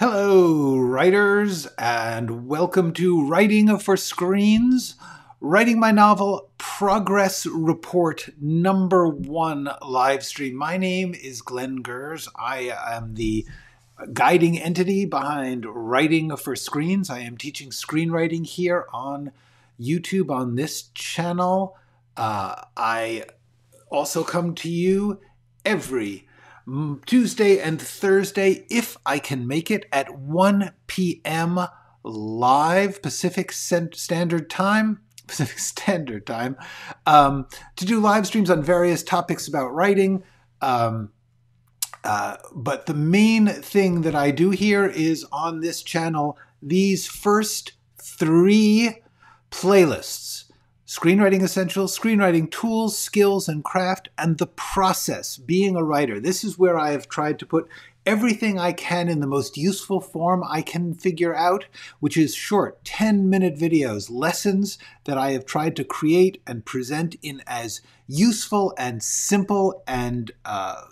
Hello, writers, and welcome to Writing for Screens. Writing my novel, Progress Report number one live stream. My name is Glenn Gers. I am the guiding entity behind Writing for Screens. I am teaching screenwriting here on YouTube on this channel. Uh, I also come to you every Tuesday and Thursday, if I can make it, at 1 p.m. live Pacific Standard Time. Pacific Standard Time um, to do live streams on various topics about writing. Um, uh, but the main thing that I do here is on this channel these first three playlists Screenwriting Essentials, Screenwriting Tools, Skills, and Craft, and the process, being a writer. This is where I have tried to put everything I can in the most useful form I can figure out, which is short 10 minute videos, lessons that I have tried to create and present in as useful and simple and uh,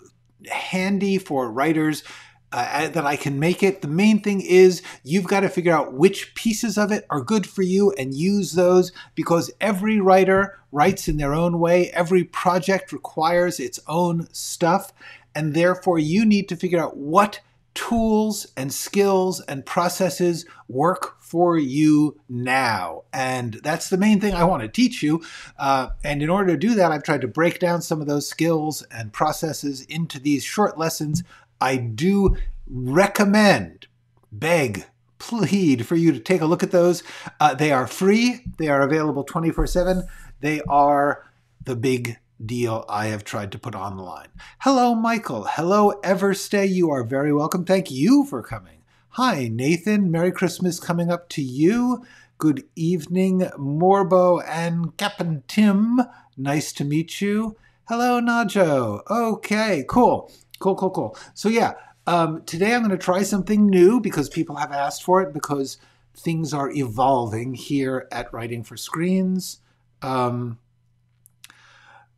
handy for writers uh, that I can make it. The main thing is you've got to figure out which pieces of it are good for you and use those because every writer writes in their own way. Every project requires its own stuff. And therefore, you need to figure out what tools and skills and processes work for you now. And that's the main thing I want to teach you. Uh, and in order to do that, I've tried to break down some of those skills and processes into these short lessons I do recommend, beg, plead for you to take a look at those. Uh, they are free, they are available 24 7. They are the big deal I have tried to put on the line. Hello, Michael. Hello, Everstay. You are very welcome. Thank you for coming. Hi, Nathan. Merry Christmas coming up to you. Good evening, Morbo and Captain Tim. Nice to meet you. Hello, Najo. Okay, cool. Cool, cool, cool. So yeah, um, today I'm going to try something new because people have asked for it because things are evolving here at Writing for Screens. Um,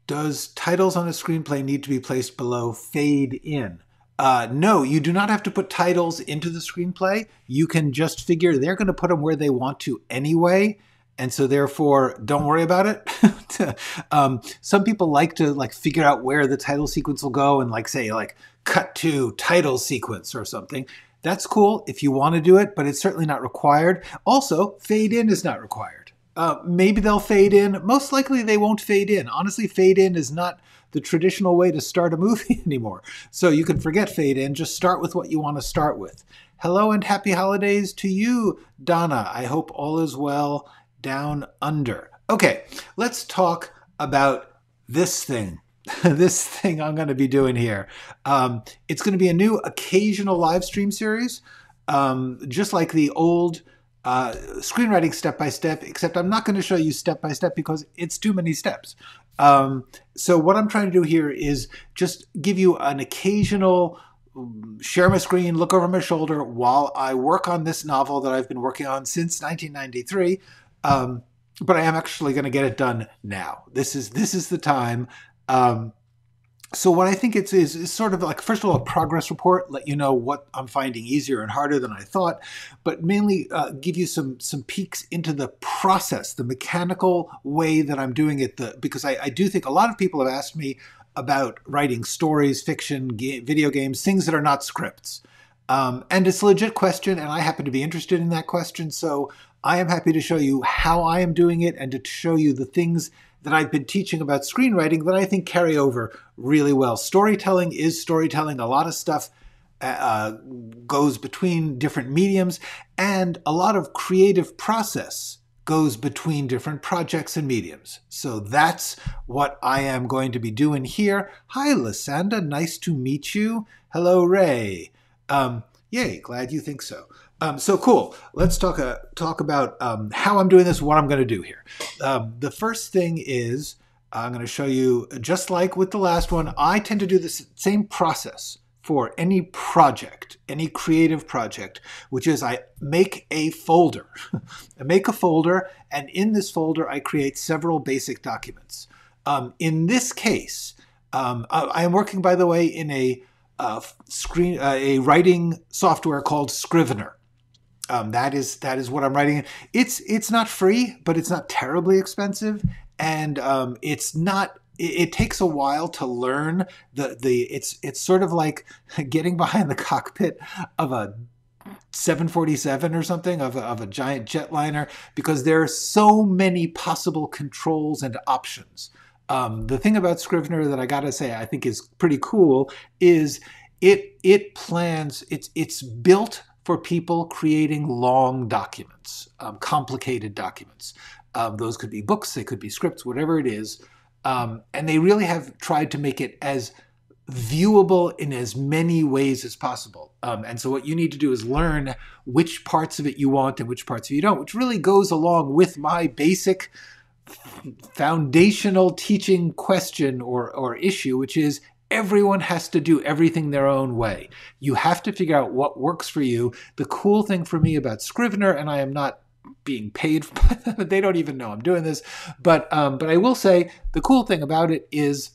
does titles on a screenplay need to be placed below fade in? Uh, no, you do not have to put titles into the screenplay. You can just figure they're going to put them where they want to anyway and so therefore don't worry about it. Um, some people like to like figure out where the title sequence will go and like say like cut to title sequence or something. That's cool if you want to do it but it's certainly not required. Also fade in is not required. Uh, maybe they'll fade in. Most likely they won't fade in. Honestly fade in is not the traditional way to start a movie anymore. So you can forget fade in. Just start with what you want to start with. Hello and happy holidays to you donna. I hope all is well down under. Okay, let's talk about this thing. this thing I'm going to be doing here. Um, it's going to be a new occasional live stream series, um, just like the old uh, screenwriting step by step, except I'm not going to show you step by step because it's too many steps. Um, so, what I'm trying to do here is just give you an occasional share my screen, look over my shoulder while I work on this novel that I've been working on since 1993. Um, but I am actually going to get it done now. This is this is the time. Um, so what I think it's is, is sort of like first of all a progress report, let you know what I'm finding easier and harder than I thought, but mainly uh, give you some some peeks into the process, the mechanical way that I'm doing it. The because I, I do think a lot of people have asked me about writing stories, fiction, ga- video games, things that are not scripts. Um, and it's a legit question, and I happen to be interested in that question. So I am happy to show you how I am doing it and to show you the things that I've been teaching about screenwriting that I think carry over really well. Storytelling is storytelling. A lot of stuff uh, uh, goes between different mediums, and a lot of creative process goes between different projects and mediums. So that's what I am going to be doing here. Hi, Lysanda. Nice to meet you. Hello, Ray. Um, yay, glad you think so. Um, so cool. Let's talk uh, talk about um, how I'm doing this, what I'm going to do here. Um, the first thing is I'm going to show you, just like with the last one, I tend to do the same process for any project, any creative project, which is I make a folder. I make a folder, and in this folder, I create several basic documents. Um, in this case, um, I am working, by the way, in a a screen uh, a writing software called Scrivener. Um, that is that is what I'm writing. It's it's not free, but it's not terribly expensive, and um, it's not. It, it, takes a while to learn the the. It's it's sort of like getting behind the cockpit of a 747 or something of a, of a giant jetliner because there are so many possible controls and options. Um, the thing about Scrivener that I gotta say I think is pretty cool is it it plans it's it's built for people creating long documents, um, complicated documents. Um, those could be books, they could be scripts, whatever it is. Um, and they really have tried to make it as viewable in as many ways as possible. Um, and so what you need to do is learn which parts of it you want and which parts of you don't, which really goes along with my basic foundational teaching question or, or issue, which is everyone has to do everything their own way. You have to figure out what works for you. The cool thing for me about Scrivener, and I am not being paid they don't even know I'm doing this, but um, but I will say the cool thing about it is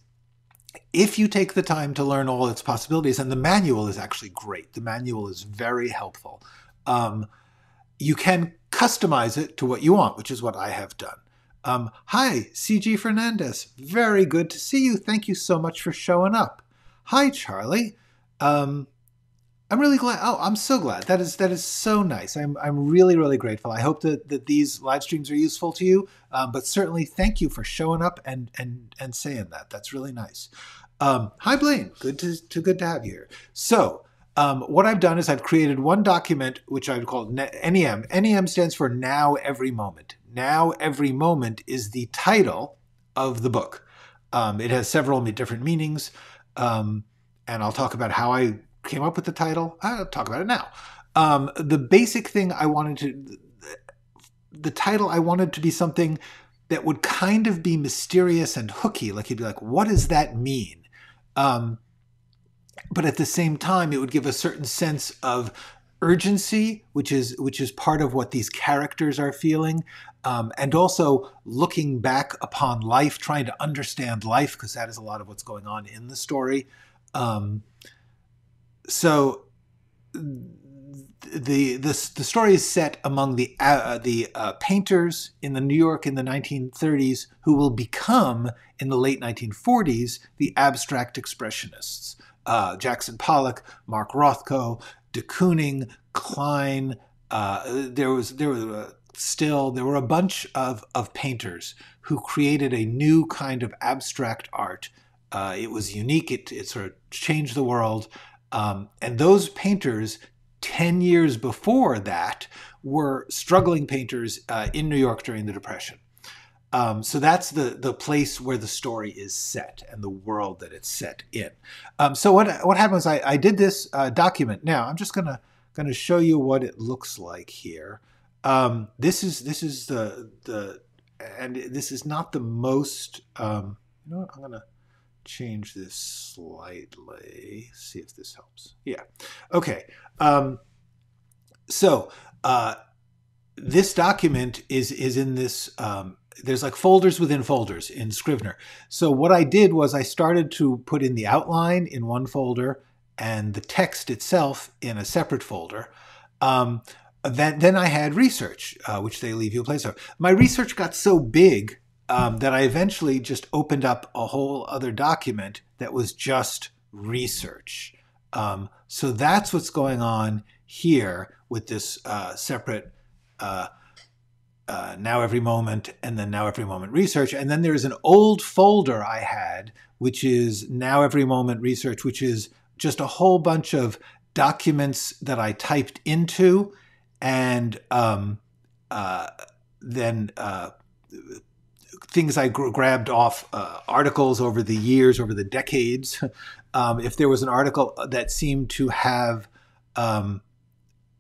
if you take the time to learn all its possibilities, and the manual is actually great. The manual is very helpful. Um, you can customize it to what you want, which is what I have done. Um, hi, CG Fernandez. Very good to see you. Thank you so much for showing up. Hi, Charlie. Um, I'm really glad. Oh, I'm so glad. That is that is so nice. I'm I'm really really grateful. I hope that, that these live streams are useful to you. Um, but certainly, thank you for showing up and and and saying that. That's really nice. Um, hi, Blaine. Good to, to good to have you here. So. Um, what I've done is I've created one document which I've called NEM. NEM stands for Now Every Moment. Now Every Moment is the title of the book. Um, it has several different meanings, um, and I'll talk about how I came up with the title. I'll talk about it now. Um, the basic thing I wanted to, the title I wanted to be something that would kind of be mysterious and hooky. Like you'd be like, what does that mean? Um, but at the same time, it would give a certain sense of urgency, which is which is part of what these characters are feeling, um, and also looking back upon life, trying to understand life, because that is a lot of what's going on in the story. Um, so the the the story is set among the uh, the uh, painters in the New York in the 1930s who will become in the late 1940s the abstract expressionists. Uh, Jackson Pollock, Mark Rothko, de Kooning, Kline. Uh, there was there were still there were a bunch of of painters who created a new kind of abstract art. Uh, it was unique. It, it sort of changed the world. Um, and those painters, 10 years before that, were struggling painters uh, in New York during the Depression. Um, so that's the the place where the story is set and the world that it's set in. Um, so what what happened was I, I did this uh, document. Now I'm just gonna gonna show you what it looks like here. Um, this is this is the the and this is not the most. Um, you know what? I'm gonna change this slightly. See if this helps. Yeah. Okay. Um, so uh, this document is is in this. Um, there's like folders within folders in Scrivener. So what I did was I started to put in the outline in one folder and the text itself in a separate folder. Um, then, then I had research, uh, which they leave you a place of. My research got so big um, that I eventually just opened up a whole other document that was just research. Um, so that's what's going on here with this uh, separate uh, uh, now every moment and then now every moment research. And then there's an old folder I had, which is now every moment research, which is just a whole bunch of documents that I typed into and um, uh, then uh, things I gr- grabbed off uh, articles over the years, over the decades. Um, if there was an article that seemed to have um,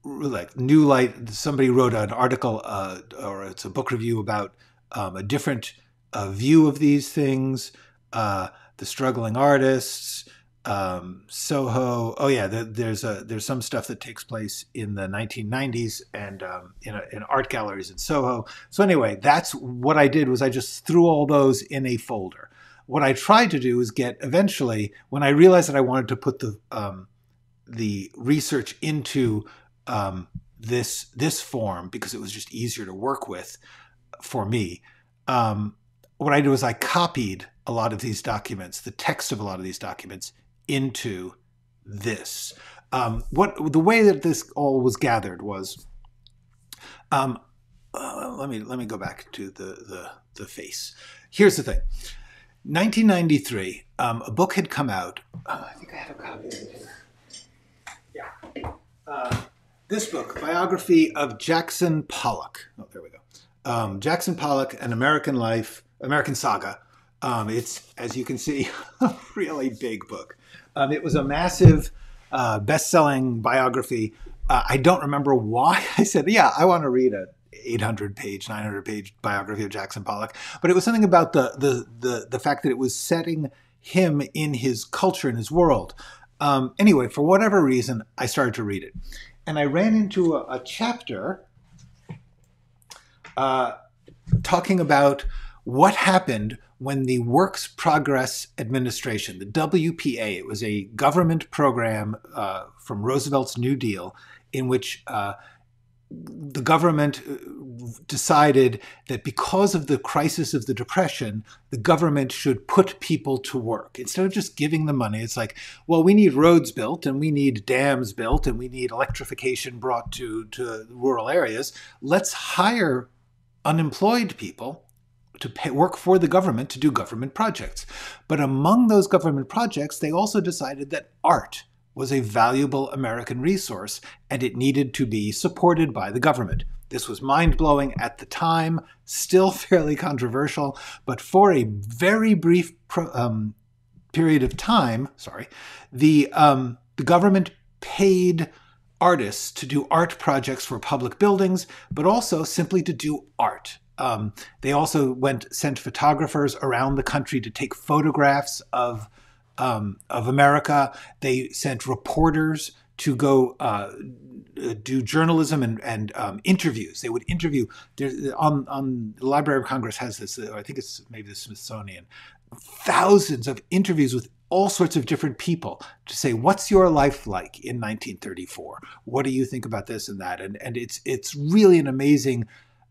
like new light, somebody wrote an article uh, or it's a book review about um, a different uh, view of these things, uh, the struggling artists, um, Soho. Oh yeah, the, there's a there's some stuff that takes place in the 1990s and um, in, a, in art galleries in Soho. So anyway, that's what I did was I just threw all those in a folder. what I tried to do is get eventually when I realized that I wanted to put the um, the research into um, this this form because it was just easier to work with for me. Um, what I did was I copied a lot of these documents, the text of a lot of these documents, into this. Um, what the way that this all was gathered was. Um, uh, let me let me go back to the the the face. Here's the thing. 1993, um, a book had come out. Uh, I think I have a copy of it here. Yeah. Uh, this book, biography of Jackson Pollock. Oh, there we go. Um, Jackson Pollock, An American Life, American Saga. Um, it's, as you can see, a really big book. Um, it was a massive, uh, best-selling biography. Uh, I don't remember why I said, "Yeah, I want to read a 800 page, 900 page biography of Jackson Pollock," but it was something about the the the the fact that it was setting him in his culture in his world. Um, anyway, for whatever reason, I started to read it, and I ran into a, a chapter uh, talking about what happened when the Works Progress Administration, the WPA, it was a government program uh, from Roosevelt's New Deal in which uh, the government uh, decided that because of the crisis of the depression the government should put people to work. Instead of just giving them money it's like well we need roads built and we need dams built and we need electrification brought to to rural areas. Let's hire unemployed people to pay, work for the government to do government projects. But among those government projects they also decided that art was a valuable American resource and it needed to be supported by the government. This was mind blowing at the time, still fairly controversial, but for a very brief um, period of time, sorry, the, um, the government paid artists to do art projects for public buildings, but also simply to do art. Um, they also went sent photographers around the country to take photographs of um, of America. They sent reporters to go uh, do journalism and, and um, interviews. They would interview on on the Library of Congress has this. Uh, I think it's maybe the Smithsonian. Thousands of interviews with all sorts of different people to say what's your life like in 1934 what do you think about this and that and, and it's it's really an amazing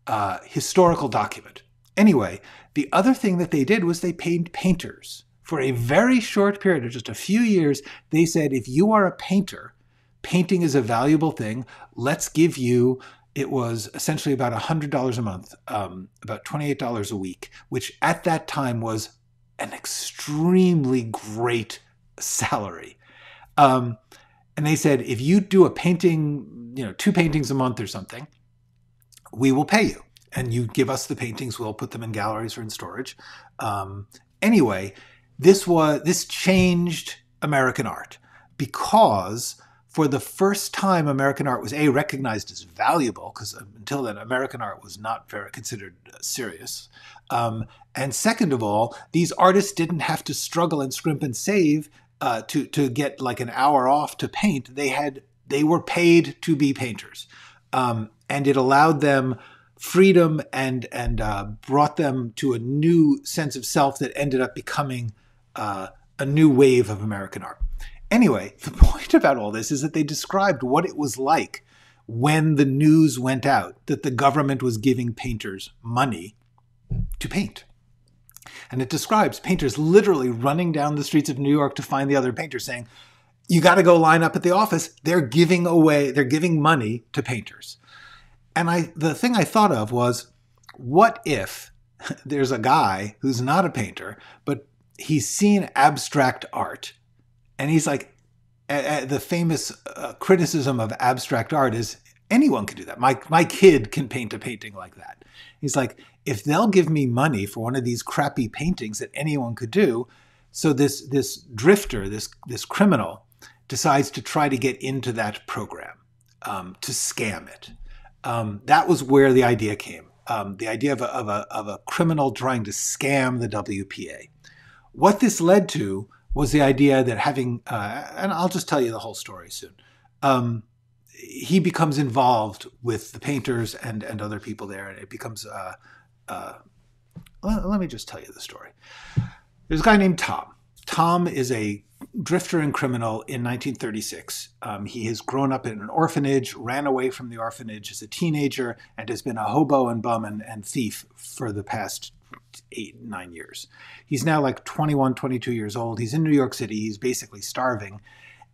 uh, historical document anyway the other thing that they did was they paid painters for a very short period of just a few years, they said, if you are a painter, painting is a valuable thing. Let's give you, it was essentially about $100 a month, um, about $28 a week, which at that time was an extremely great salary. Um, and they said, if you do a painting, you know, two paintings a month or something, we will pay you. And you give us the paintings, we'll put them in galleries or in storage. Um, anyway, this was this changed American art because for the first time American art was a recognized as valuable because until then American art was not very considered uh, serious. Um, and second of all, these artists didn't have to struggle and scrimp and save uh, to to get like an hour off to paint. They had they were paid to be painters, um, and it allowed them freedom and and uh, brought them to a new sense of self that ended up becoming uh, a new wave of American art. Anyway, the point about all this is that they described what it was like when the news went out that the government was giving painters money to paint. And it describes painters literally running down the streets of New York to find the other painters saying, you got to go line up at the office. They're giving away, they're giving money to painters. And I, the thing I thought of was, what if there's a guy who's not a painter, but he's seen abstract art. And he's like the famous uh, criticism of abstract art is anyone can do that. My my kid can paint a painting like that. He's like if they'll give me money for one of these crappy paintings that anyone could do so this this drifter this this criminal decides to try to get into that program um, to scam it. Um, that was where the idea came. Um, the idea of a, of, a, of a criminal trying to scam the WPA what this led to was the idea that having, uh, and I'll just tell you the whole story soon. Um, he becomes involved with the painters and and other people there, and it becomes. Uh, uh, let, let, me just tell you the story. There's a guy named Tom. Tom is a drifter and criminal in 1936. Um, he has grown up in an orphanage, ran away from the orphanage as a teenager, and has been a hobo and bum and, and thief for the past eight, nine years. He's now like 21, 22 years old. He's in New York City. He's basically starving.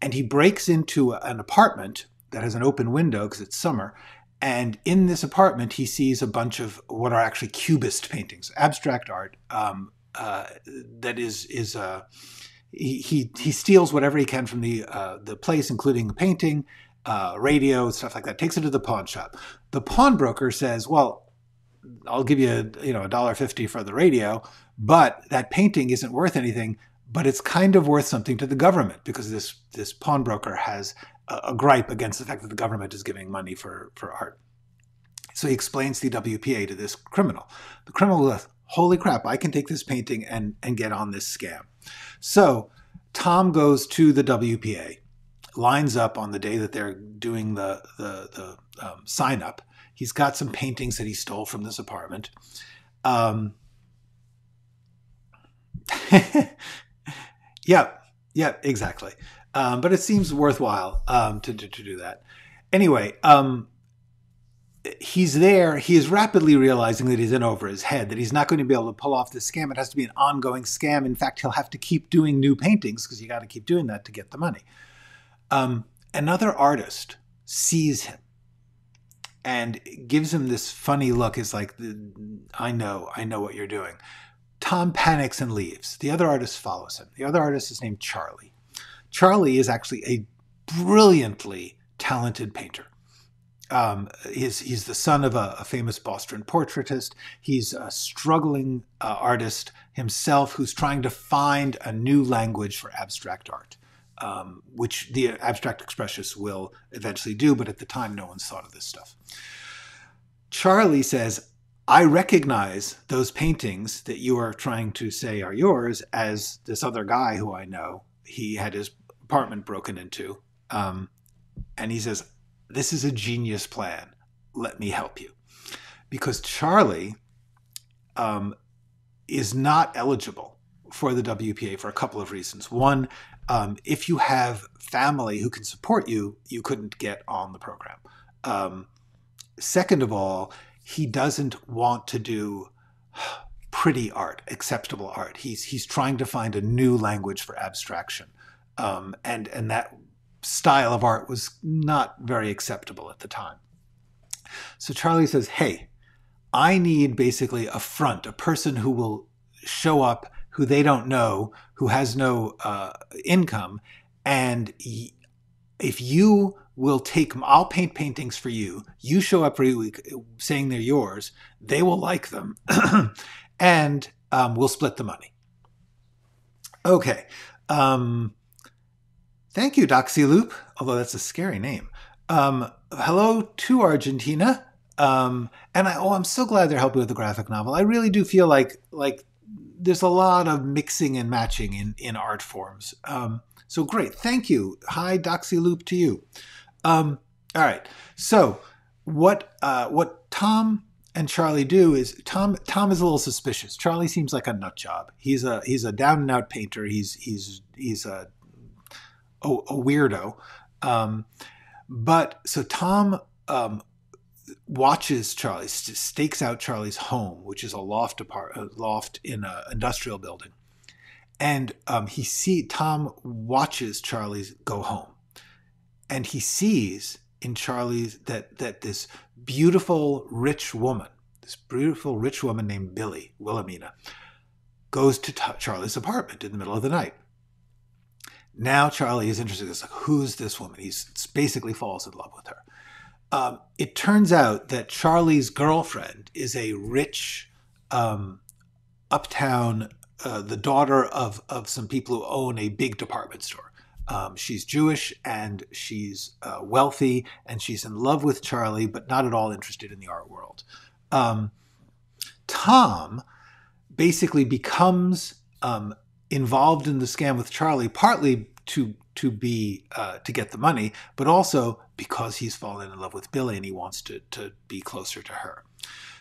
And he breaks into an apartment that has an open window because it's summer. And in this apartment, he sees a bunch of what are actually cubist paintings, abstract art um, uh, that is is uh, he, he he steals whatever he can from the uh, the place, including a painting, uh, radio, stuff like that. Takes it to the pawn shop. The pawnbroker says, "Well, I'll give you you know a dollar fifty for the radio, but that painting isn't worth anything. But it's kind of worth something to the government because this this pawnbroker has a, a gripe against the fact that the government is giving money for for art. So he explains the WPA to this criminal. The criminal goes, "Holy crap! I can take this painting and and get on this scam." So Tom goes to the WPA, lines up on the day that they're doing the the, the um, sign up He's got some paintings that he stole from this apartment. Um, yeah, yeah, exactly. Um, but it seems worthwhile um, to, to, to, do that. Anyway, um, he's there. He is rapidly realizing that he's in over his head, that he's not going to be able to pull off this scam. It has to be an ongoing scam. In fact, he'll have to keep doing new paintings because you got to keep doing that to get the money. Um, another artist sees him and gives him this funny look. It's like, I know, I know what you're doing. Tom panics and leaves. The other artist follows him. The other artist is named Charlie. Charlie is actually a brilliantly talented painter. Um, he's, he's the son of a, a, famous Boston portraitist. He's a struggling uh, artist himself who's trying to find a new language for abstract art um, which the abstract expressionists will eventually do, but at the time, no one's thought of this stuff. Charlie says, I recognize those paintings that you are trying to say are yours as this other guy who I know. He had his apartment broken into. Um, and he says, This is a genius plan. Let me help you. Because Charlie um, is not eligible for the WPA for a couple of reasons. One, um, if you have family who can support you, you couldn't get on the program. Um, second of all, he doesn't want to do pretty art, acceptable art. He's he's trying to find a new language for abstraction, um, and and that style of art was not very acceptable at the time. So Charlie says, "Hey, I need basically a front, a person who will show up who they don't know, who has no uh, income, and if you will take I'll paint paintings for you. You show up every week saying they're yours. They will like them, and um, we'll split the money. Okay. Um, thank you, Doxy Loop. although that's a scary name. Um, hello to Argentina. Um, and I, oh, I'm so glad they're helping with the graphic novel. I really do feel like like there's a lot of mixing and matching in, in art forms. Um, so great. Thank you. Hi, Doxyloop to you. Um, all right. So what uh, what Tom and Charlie do is Tom Tom is a little suspicious. Charlie seems like a nut job. He's a he's a down and out painter. He's he's he's a a, a weirdo. Um, but so Tom um, watches Charlie, stakes out Charlie's home, which is a loft apart, a loft in an industrial building, and um, he see Tom watches Charlie go home, and he sees in Charlie's that that this beautiful rich woman, this beautiful rich woman named Billy Wilhelmina, goes to t- Charlie's apartment in the middle of the night. Now Charlie is interested. It's like, who's this woman? He's basically falls in love with her. Um, it turns out that Charlie's girlfriend is a rich um, uptown, uh, the daughter of, of some people who own a big department store. Um, she's Jewish and she's uh, wealthy and she's in love with Charlie, but not at all interested in the art world. Um, Tom basically becomes um, involved in the scam with Charlie, partly to to be uh, to get the money, but also because he's fallen in love with Billy and he wants to to be closer to her.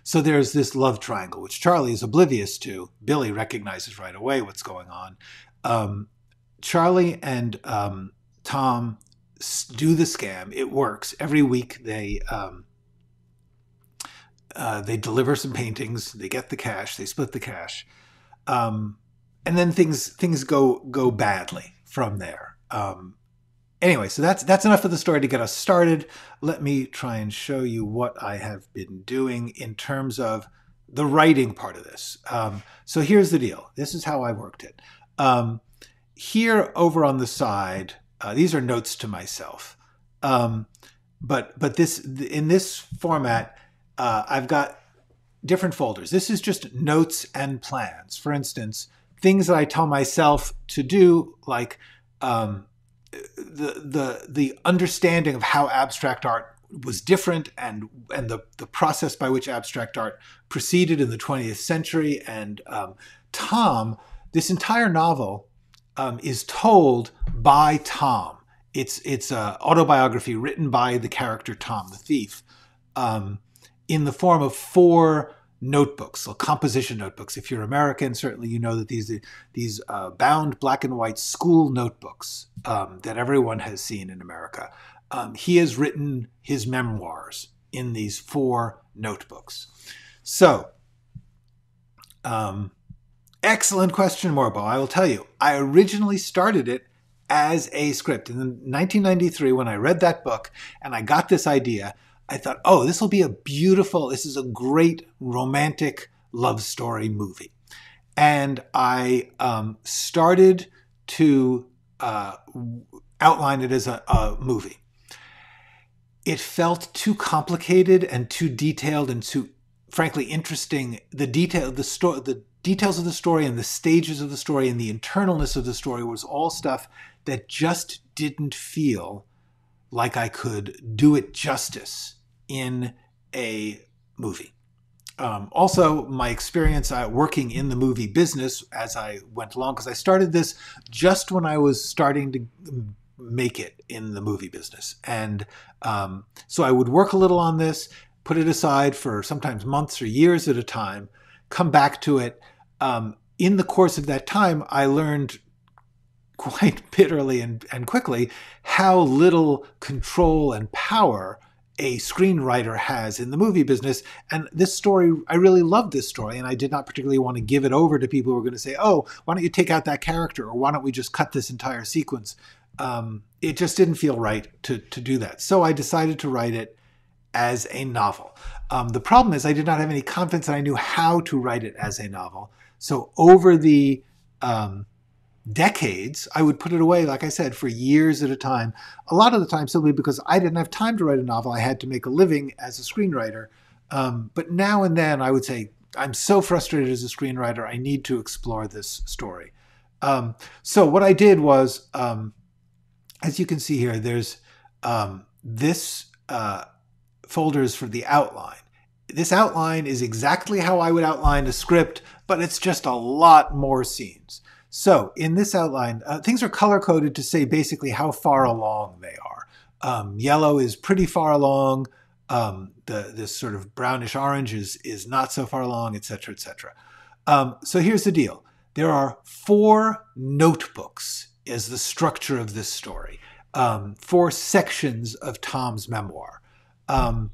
So there's this love triangle, which Charlie is oblivious to. Billy recognizes right away what's going on. Um, Charlie and um, Tom do the scam. It works every week. They um, uh, they deliver some paintings. They get the cash. They split the cash, um, and then things things go go badly from there. Um, anyway, so that's that's enough of the story to get us started. Let me try and show you what I have been doing in terms of the writing part of this. Um, so here's the deal. This is how I worked it. Um, here over on the side, uh, these are notes to myself. Um, but but this in this format, uh, I've got different folders. This is just notes and plans. For instance, things that I tell myself to do, like um, the the the understanding of how abstract art was different and and the the process by which abstract art proceeded in the 20th century. And um, Tom this entire novel um, is told by Tom. It's it's a autobiography written by the character Tom the thief um, in the form of four notebooks, so composition notebooks. If you're American, certainly you know that these these uh, bound black and white school notebooks um, that everyone has seen in America. Um, he has written his memoirs in these four notebooks. So, um, excellent question, Morbo. I will tell you, I originally started it as a script. In 1993, when I read that book and I got this idea, I thought, oh, this will be a beautiful, this is a great romantic love story movie. And I um, started to uh, outline it as a, a movie. It felt too complicated and too detailed and too, frankly, interesting. The detail, the story, the details of the story and the stages of the story and the internalness of the story was all stuff that just didn't feel like I could do it justice in a movie. Um, also, my experience uh, working in the movie business as I went along, because I started this just when I was starting to make it in the movie business. And um, so I would work a little on this, put it aside for sometimes months or years at a time, come back to it. Um, in the course of that time, I learned quite bitterly and, and quickly how little control and power a screenwriter has in the movie business. And this story, I really loved this story, and I did not particularly want to give it over to people who were going to say, oh, why don't you take out that character, or why don't we just cut this entire sequence? Um, it just didn't feel right to, to do that. So I decided to write it as a novel. Um, the problem is, I did not have any confidence that I knew how to write it as a novel. So over the um, decades, I would put it away, like I said, for years at a time. A lot of the time, simply because I didn't have time to write a novel. I had to make a living as a screenwriter. Um, but now and then, I would say, I'm so frustrated as a screenwriter, I need to explore this story. Um, so, what I did was, um, as you can see here, there's um, this uh, folder is for the outline. This outline is exactly how I would outline a script, but it's just a lot more scenes. So in this outline, uh, things are color coded to say basically how far along they are. Um, yellow is pretty far along. Um, the this sort of brownish orange is is not so far along, etc., etc. Um, so here's the deal: there are four notebooks as the structure of this story, um, four sections of Tom's memoir. Um,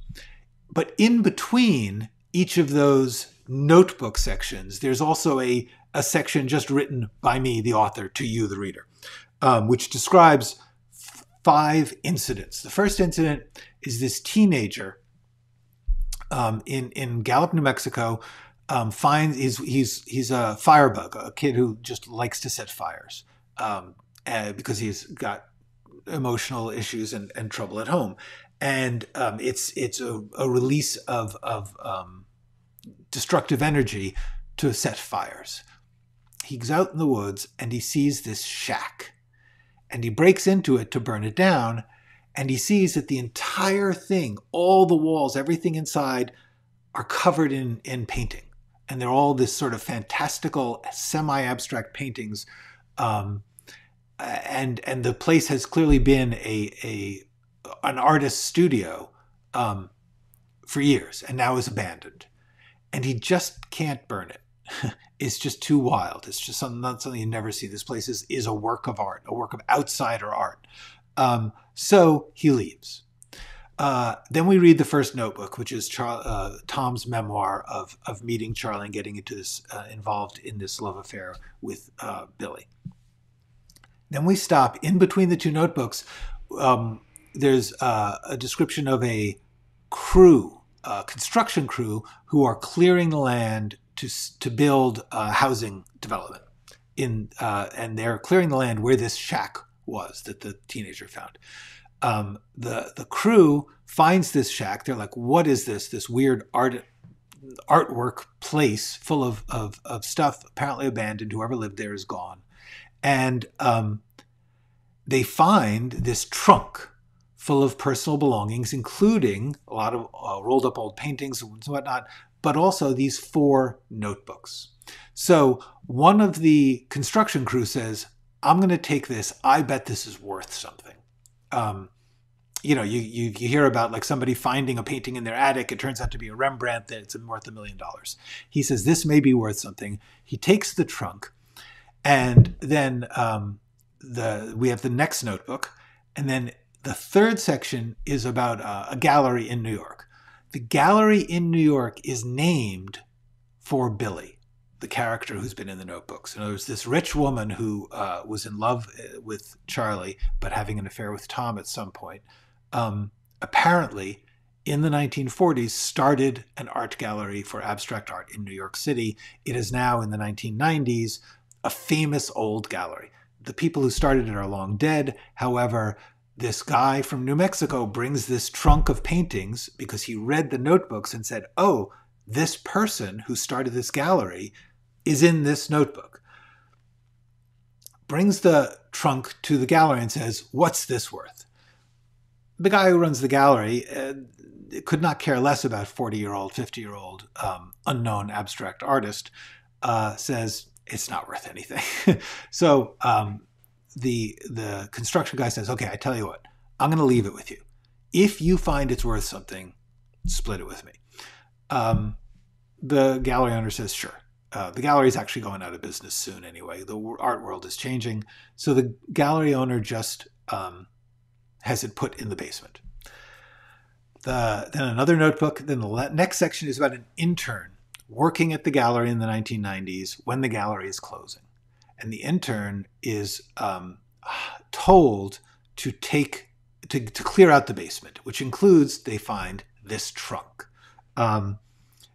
but in between each of those notebook sections, there's also a a section just written by me, the author, to you, the reader, um, which describes five incidents. The first incident is this teenager um, in in Gallup, New Mexico, um, finds he's he's he's a firebug, a kid who just likes to set fires um, uh, because he's got emotional issues and, and trouble at home, and um, it's it's a, a, release of of um, destructive energy to set fires he's out in the woods and he sees this shack. And he breaks into it to burn it down. And he sees that the entire thing all the walls everything inside are covered in in painting. And they're all this sort of fantastical semi-abstract paintings. Um, and and the place has clearly been a a an artist's studio um, for years and now is abandoned. And he just can't burn it. it's just too wild. It's just something, not something you never see. This place is, is a work of art, a work of outsider art. Um, so he leaves. Uh, then we read the first notebook, which is Char- uh, Tom's memoir of, of meeting Charlie and getting into this, uh, involved in this love affair with uh, Billy. Then we stop in between the two notebooks. Um, there's uh, a description of a crew, a construction crew, who are clearing the land to to build housing development. In uh, and they're clearing the land where this shack was that the teenager found. Um, the the crew finds this shack. They're like, "What is this? This weird art artwork place full of of, of stuff apparently abandoned. Whoever lived there is gone." And um, they find this trunk full of personal belongings, including a lot of uh, rolled up old paintings and whatnot, but also these four notebooks. So one of the construction crew says, I'm going to take this. I bet this is worth something. Um, you know, you, you, you hear about like somebody finding a painting in their attic. It turns out to be a Rembrandt that it's worth a million dollars. He says this may be worth something. He takes the trunk, and then um, the we have the next notebook, and then the third section is about uh, a gallery in New York. The gallery in New York is named for Billy, the character who's been in the notebooks. And there's this rich woman who uh, was in love uh, with Charlie, but having an affair with Tom at some point. Um, apparently, in the 1940s, started an art gallery for abstract art in New York City. It is now in the 1990s a famous old gallery the people who started it are long dead. However, this guy from New Mexico brings this trunk of paintings because he read the notebooks and said, Oh, this person who started this gallery is in this notebook. Brings the trunk to the gallery and says, What's this worth? The guy who runs the gallery uh, could not care less about 40 year old, 50 year old um, unknown abstract artist, uh, says, it's not worth anything. so um, the the construction guy says, "Okay, I tell you what, I'm going to leave it with you. If you find it's worth something, split it with me." Um, the gallery owner says, "Sure." Uh, the gallery is actually going out of business soon anyway. The art world is changing, so the gallery owner just um, has it put in the basement. The, then another notebook. Then the next section is about an intern working at the gallery in the 1990s when the gallery is closing. And the intern is um, told to take to, to clear out the basement, which includes they find this trunk. Um,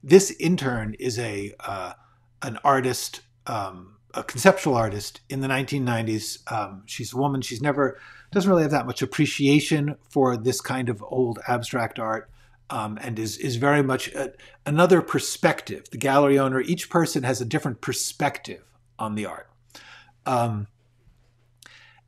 this intern is a uh, an artist, um, a conceptual artist in the 1990s. Um, she's a woman. She's never doesn't really have that much appreciation for this kind of old abstract art um, and is is very much a, another perspective. The gallery owner, each person has a different perspective on the art, um,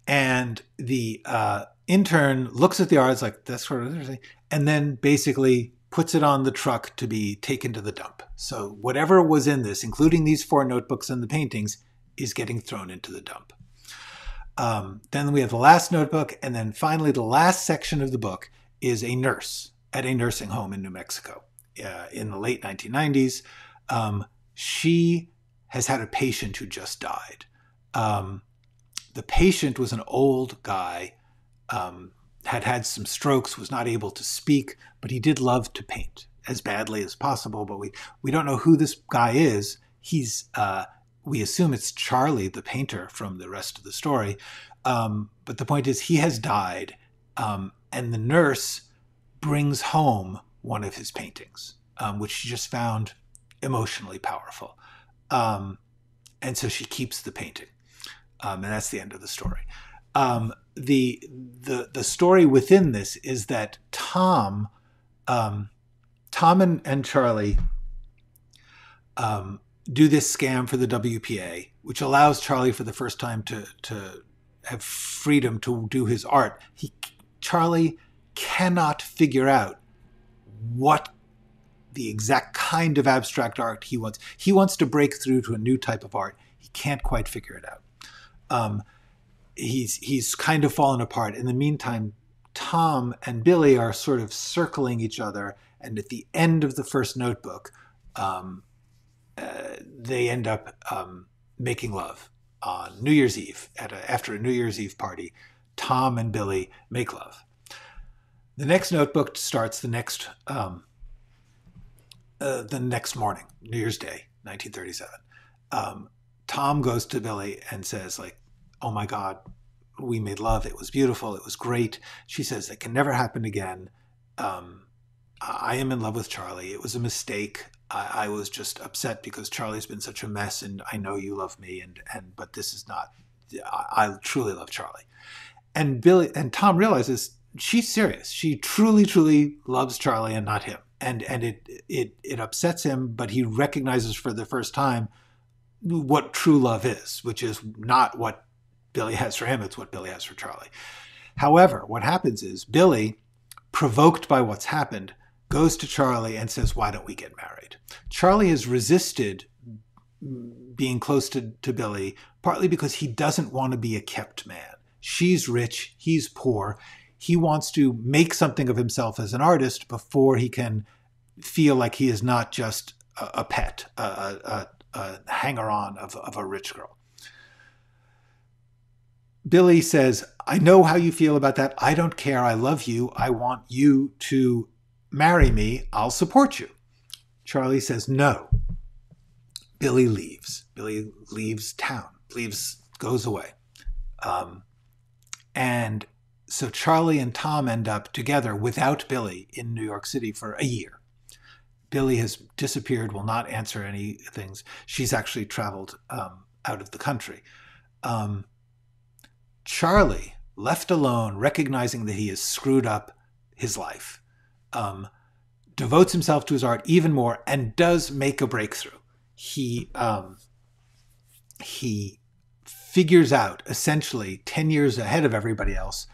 and the uh, intern looks at the it's like that's sort of, interesting, and then basically puts it on the truck to be taken to the dump. So whatever was in this, including these four notebooks and the paintings, is getting thrown into the dump. Um, then we have the last notebook, and then finally the last section of the book is a nurse at a nursing home in New Mexico uh, in the late 1990s. Um, she has had a patient who just died. Um, the patient was an old guy, um, had had some strokes, was not able to speak, but he did love to paint as badly as possible. But we we don't know who this guy is. He's uh, we assume it's Charlie, the painter, from the rest of the story. Um, but the point is, he has died, um, and the nurse brings home one of his paintings, um, which she just found emotionally powerful. Um, and so she keeps the painting. Um, and that's the end of the story. Um, the, the, the story within this is that Tom, um, Tom and, and Charlie um, do this scam for the WPA, which allows Charlie for the first time to, to have freedom to do his art. He, Charlie cannot figure out what the exact kind of abstract art he wants. He wants to break through to a new type of art. He can't quite figure it out. Um, he's he's kind of fallen apart. In the meantime, Tom and Billy are sort of circling each other. And at the end of the first notebook, um, uh, they end up um, making love on New Year's Eve at a, after a New Year's Eve party. Tom and Billy make love. The next notebook starts the next um, uh, the next morning, New Year's Day, 1937. Um, Tom goes to Billy and says, like, "Oh my God, we made love. It was beautiful. It was great." She says, "It can never happen again. Um, I am in love with Charlie. It was a mistake. I, I, was just upset because Charlie's been such a mess, and I know you love me, and and but this is not. I, I truly love Charlie." And Billy and Tom realizes she's serious. She truly, truly loves Charlie and not him. And and it it it upsets him, but he recognizes for the first time what true love is, which is not what Billy has for him, it's what Billy has for Charlie. However, what happens is Billy, provoked by what's happened, goes to Charlie and says, Why don't we get married? Charlie has resisted being close to, to Billy, partly because he doesn't want to be a kept man. She's rich, he's poor he wants to make something of himself as an artist before he can feel like he is not just a, a pet, a, a, a hanger on of, of a rich girl. Billy says, I know how you feel about that. I don't care. I love you. I want you to marry me. I'll support you. Charlie says, No. Billy leaves. Billy leaves town, leaves, goes away. Um, and so Charlie and Tom end up together without Billy in New York City for a year. Billy has disappeared, will not answer any things. She's actually traveled um, out of the country. Um, Charlie, left alone, recognizing that he has screwed up his life, um, devotes himself to his art even more and does make a breakthrough. He um, he figures out essentially 10 years ahead of everybody else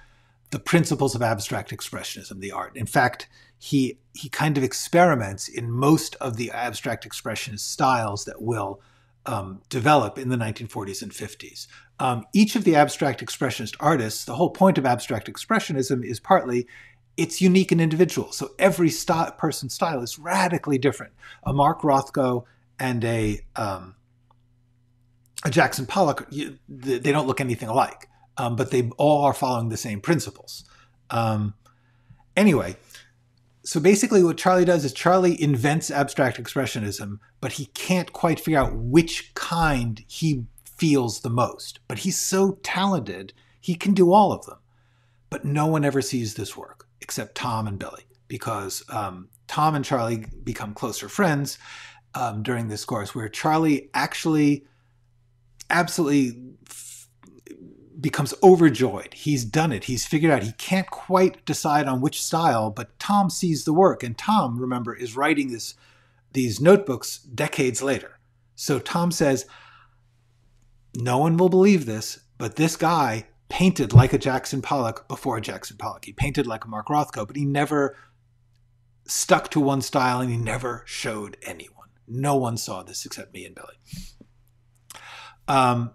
the principles of abstract expressionism, the art. In fact, he he kind of experiments in most of the abstract expressionist styles that will um, develop in the 1940s and 50s. Um, each of the abstract expressionist artists, the whole point of abstract expressionism is partly it's unique and individual. So every st- person's style is radically different. A Mark Rothko and a um, a Jackson Pollock, you, they don't look anything alike um, but they all are following the same principles. Um, anyway, so basically, what Charlie does is Charlie invents abstract expressionism, but he can't quite figure out which kind he feels the most. But he's so talented, he can do all of them. But no one ever sees this work except Tom and Billy, because um, Tom and Charlie become closer friends um, during this course, where Charlie actually absolutely becomes overjoyed. He's done it. He's figured out. He can't quite decide on which style, but Tom sees the work. And Tom, remember, is writing this these notebooks decades later. So Tom says, No one will believe this, but this guy painted like a Jackson Pollock before Jackson Pollock. He painted like a Mark Rothko, but he never stuck to one style and he never showed anyone. No one saw this except me and Billy. Um,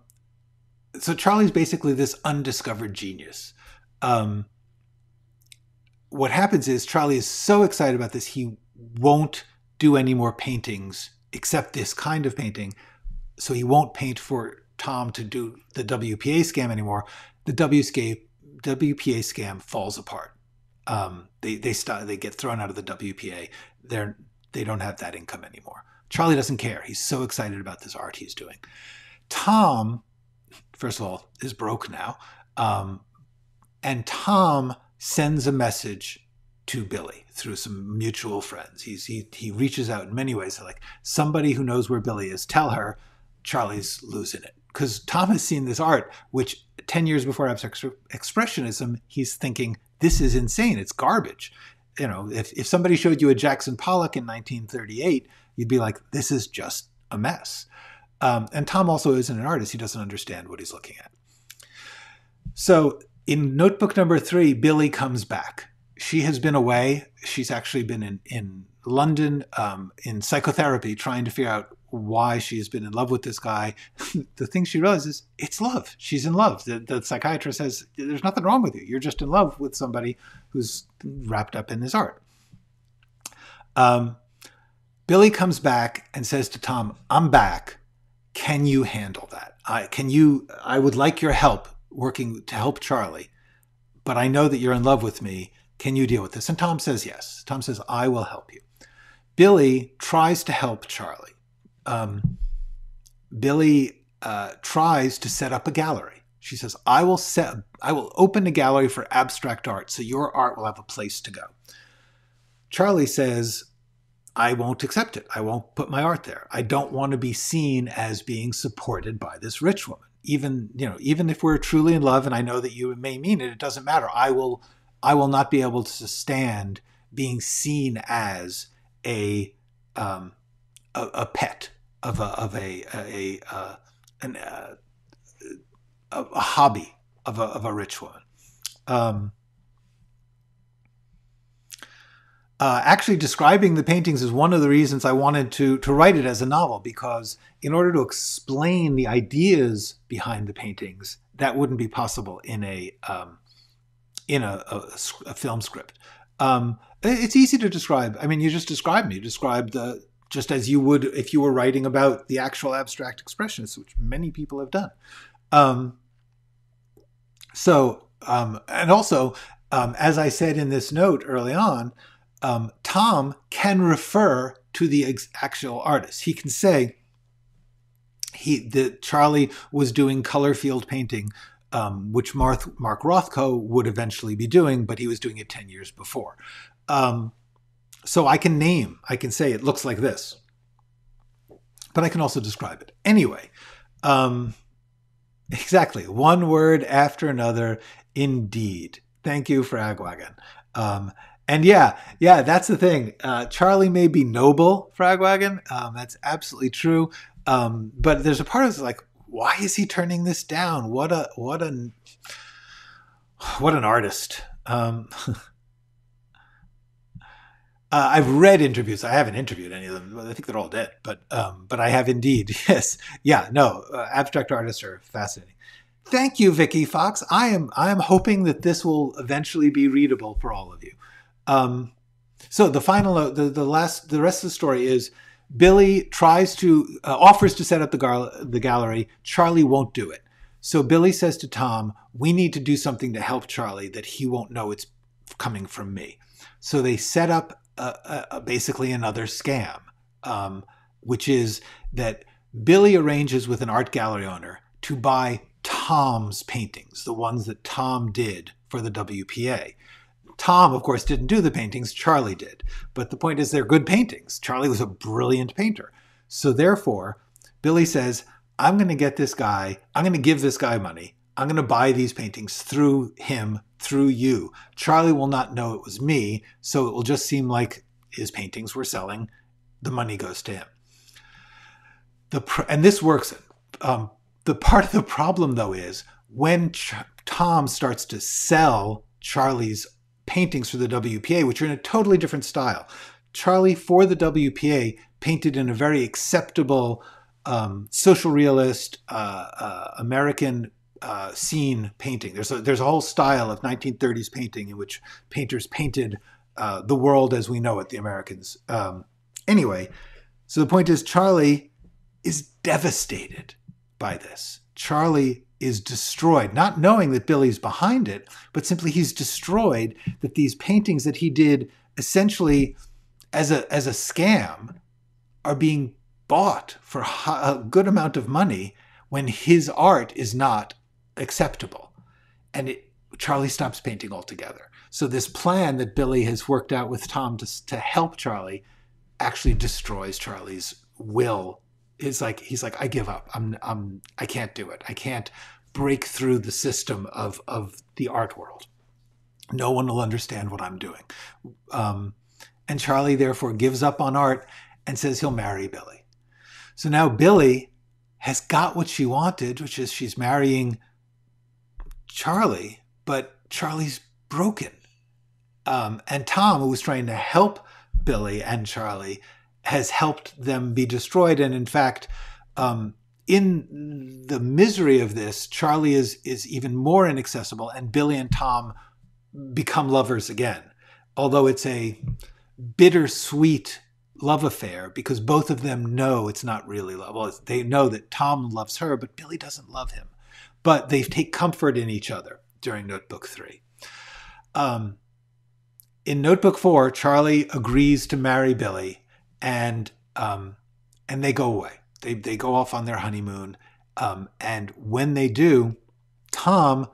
so Charlie's basically this undiscovered genius. Um, what happens is Charlie is so excited about this, he won't do any more paintings except this kind of painting. So he won't paint for Tom to do the WPA scam anymore. The WPA, WPA scam falls apart. Um, they they they get thrown out of the WPA. They're they don't have that income anymore. Charlie doesn't care. He's so excited about this art he's doing. Tom first of all, is broke now. Um, and Tom sends a message to Billy through some mutual friends. He's, he, he reaches out in many ways, like somebody who knows where Billy is, tell her Charlie's losing it. Because Tom has seen this art, which 10 years before abstract expressionism, he's thinking, this is insane. It's garbage. You know, if, if somebody showed you a Jackson Pollock in 1938, you'd be like, this is just a mess. Um, and Tom also isn't an artist. He doesn't understand what he's looking at. So in notebook number three, Billy comes back. She has been away. She's actually been in, in London um, in psychotherapy trying to figure out why she's been in love with this guy. the thing she realizes, it's love. She's in love. The, the, psychiatrist says, there's nothing wrong with you. You're just in love with somebody who's wrapped up in his art. Um, Billy comes back and says to Tom, I'm back. Can you handle that? I, can you, I would like your help working to help Charlie, but I know that you're in love with me. Can you deal with this? And Tom says yes. Tom says, I will help you. Billy tries to help Charlie. Um, Billy uh, tries to set up a gallery. She says, I will set, I will open a gallery for abstract art so your art will have a place to go. Charlie says, I won't accept it. I won't put my art there. I don't want to be seen as being supported by this rich woman. Even, you know, even if we're truly in love and I know that you may mean it, it doesn't matter. I will I will not be able to stand being seen as a um, a, a, pet of a of a a, a, uh, an, uh, a, hobby of a of a rich woman. Um, uh, actually describing the paintings is one of the reasons I wanted to to write it as a novel because in order to explain the ideas behind the paintings, that wouldn't be possible in a um, in a, a, a film script. Um, it's easy to describe. I mean, you just describe me. You described the just as you would if you were writing about the actual abstract expressionists, which many people have done. Um, so, um, and also, um, as I said in this note early on, um, Tom can refer to the actual artist. He can say he that Charlie was doing color field painting, um, which Mark, Mark Rothko would eventually be doing, but he was doing it ten years before. Um, so I can name, I can say it looks like this, but I can also describe it anyway. Um, exactly, one word after another. Indeed. Thank you, Fragwagon. Um, and yeah, yeah, that's the thing. Uh, Charlie may be noble, Fragwagon. Um, that's absolutely true. Um, but there's a part of us like, why is he turning this down? What a what an what an artist. Um, Uh, I've read interviews. I haven't interviewed any of them. I think they're all dead, but um, but I have indeed. Yes, yeah, no. Uh, abstract artists are fascinating. Thank you, Vicky Fox. I am I am hoping that this will eventually be readable for all of you. Um, so the final, the the last, the rest of the story is Billy tries to uh, offers to set up the, gar- the gallery. Charlie won't do it. So Billy says to Tom, "We need to do something to help Charlie that he won't know it's coming from me." So they set up a, a, basically another scam, um, which is that Billy arranges with an art gallery owner to buy Tom's paintings, the ones that Tom did for the WPA. Tom, of course, didn't do the paintings, Charlie did. But the point is, they're good paintings. Charlie was a brilliant painter. So, therefore, Billy says, I'm going to get this guy, I'm going to give this guy money. I'm going to buy these paintings through him, through you. Charlie will not know it was me, so it will just seem like his paintings were selling. The money goes to him. The and this works. Um, the part of the problem, though, is when Ch- Tom starts to sell Charlie's paintings for the WPA, which are in a totally different style. Charlie, for the WPA, painted in a very acceptable um, social realist uh, uh, American uh, scene painting. There's a, there's a whole style of 1930s painting in which painters painted uh, the world as we know it, the Americans. Um, anyway, so the point is, Charlie is devastated by this. Charlie is destroyed, not knowing that Billy's behind it, but simply he's destroyed that these paintings that he did essentially as a as a scam are being bought for a good amount of money when his art is not acceptable. And it, Charlie stops painting altogether. So this plan that Billy has worked out with Tom to, to help Charlie actually destroys Charlie's will. It's like he's like, I give up. I'm I'm I can't do it. I can't break through the system of of the art world. No one will understand what I'm doing. Um, and Charlie therefore gives up on art and says he'll marry Billy. So now Billy has got what she wanted, which is she's marrying Charlie, but Charlie's broken. Um, and Tom, who was trying to help Billy and Charlie, has helped them be destroyed. And in fact, um, in the misery of this, Charlie is is even more inaccessible, and Billy and Tom become lovers again. Although it's a bittersweet love affair because both of them know it's not really love. Well, they know that Tom loves her, but Billy doesn't love him. But they take comfort in each other during Notebook 3. Um, in Notebook 4, Charlie agrees to marry Billy and um, and they go away. They, they go off on their honeymoon. Um, and when they do, Tom,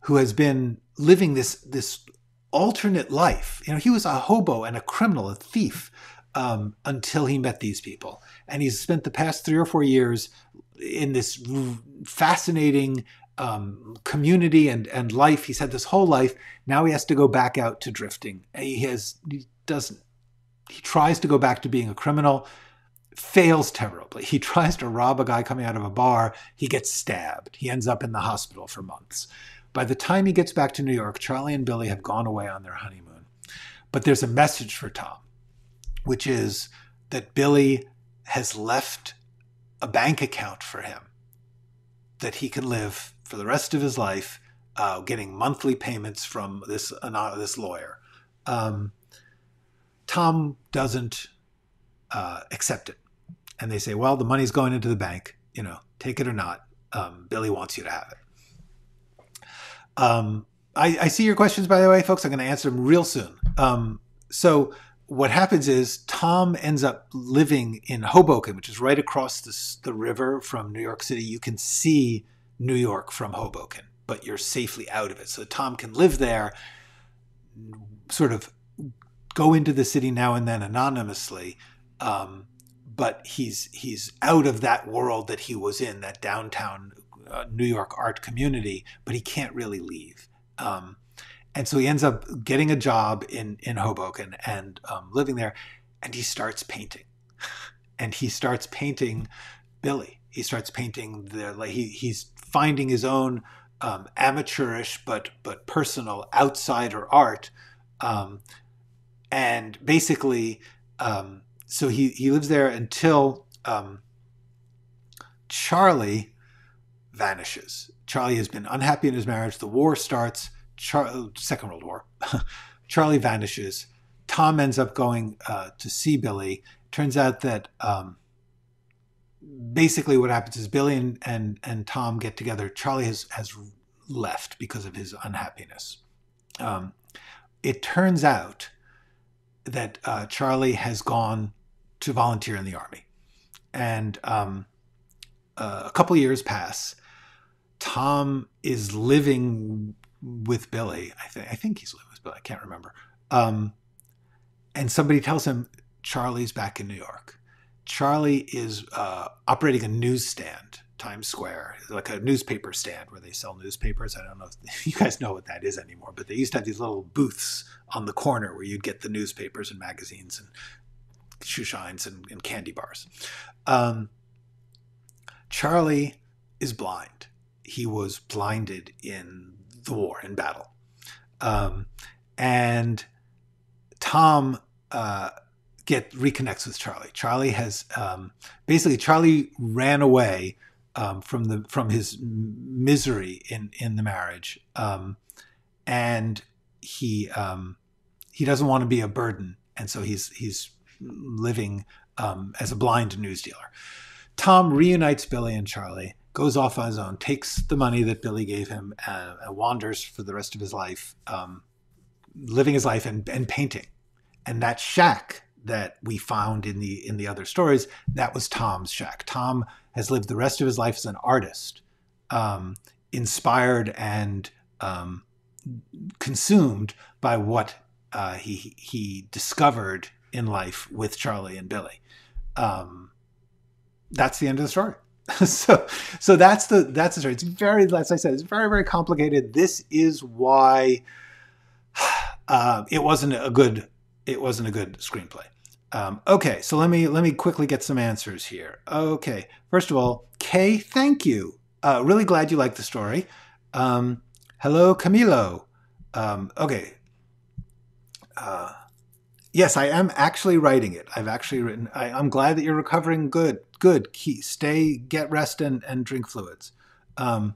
who has been living this, this alternate life, you know, he was a hobo and a criminal, a thief, um, until he met these people. And he's spent the past three or four years in this fascinating um, community and, and life. He's had this whole life. Now he has to go back out to drifting. He has he doesn't. He tries to go back to being a criminal, fails terribly. He tries to rob a guy coming out of a bar. He gets stabbed. He ends up in the hospital for months. By the time he gets back to New York, Charlie and Billy have gone away on their honeymoon. But there's a message for Tom which is that Billy has left a bank account for him that he can live for the rest of his life, uh, getting monthly payments from this uh, this lawyer. Um, Tom doesn't uh, accept it, and they say, "Well, the money's going into the bank. You know, take it or not. Um, Billy wants you to have it." Um, I, I, see your questions, by the way, folks. I'm going to answer them real soon. Um, so what happens is Tom ends up living in Hoboken, which is right across the river from New York City. You can see New York from Hoboken, but you're safely out of it. So Tom can live there, sort of go into the city now and then anonymously, um, but he's he's out of that world that he was in, that downtown uh, New York art community, but he can't really leave. Um, and so he ends up getting a job in in Hoboken and um, living there, and he starts painting, and he starts painting Billy. He starts painting the like he he's finding his own um, amateurish but but personal outsider art, um, and basically, um, so he he lives there until um, Charlie vanishes. Charlie has been unhappy in his marriage. The war starts Char- Second World War. Charlie vanishes. Tom ends up going uh, to see Billy. Turns out that um, basically what happens is Billy and, and, and Tom get together. Charlie has, has left because of his unhappiness. Um, it turns out that uh, Charlie has gone to volunteer in the army. And um, uh, a couple years pass. Tom is living with Billy. I think I think he's living with Billy. I can't remember. Um, and somebody tells him Charlie's back in New York. Charlie is uh, operating a newsstand, Times Square, like a newspaper stand where they sell newspapers. I don't know if you guys know what that is anymore, but they used to have these little booths on the corner where you'd get the newspapers and magazines and shoe shines and, and candy bars. Um, Charlie is blind. He was blinded in the war in battle. Um, and Tom uh, get reconnects with Charlie. Charlie has um, basically Charlie ran away um, from the from his misery in in the marriage, um, and he um, he doesn't want to be a burden, and so he's he's living um, as a blind news dealer. Tom reunites Billy and Charlie goes off on his own, takes the money that Billy gave him, and, and wanders for the rest of his life, um, living his life and, and painting. And that shack that we found in the in the other stories, that was Tom's shack. Tom has lived the rest of his life as an artist, um, inspired and um, consumed by what uh, he he discovered in life with Charlie and Billy. Um, that's the end of the story. so so that's the that's the story. It's very as I said, it's very very complicated. This is why uh, it wasn't a good it wasn't a good screenplay. Um, okay, so let me let me quickly get some answers here. Okay, first of all, Kay, thank you. Uh, really glad you liked the story. Um, hello, Camilo. Um, okay. Uh, yes, I am actually writing it. I've actually written. I, am glad that you're recovering. Good good. Key, stay, get rest, and, and drink fluids. Um,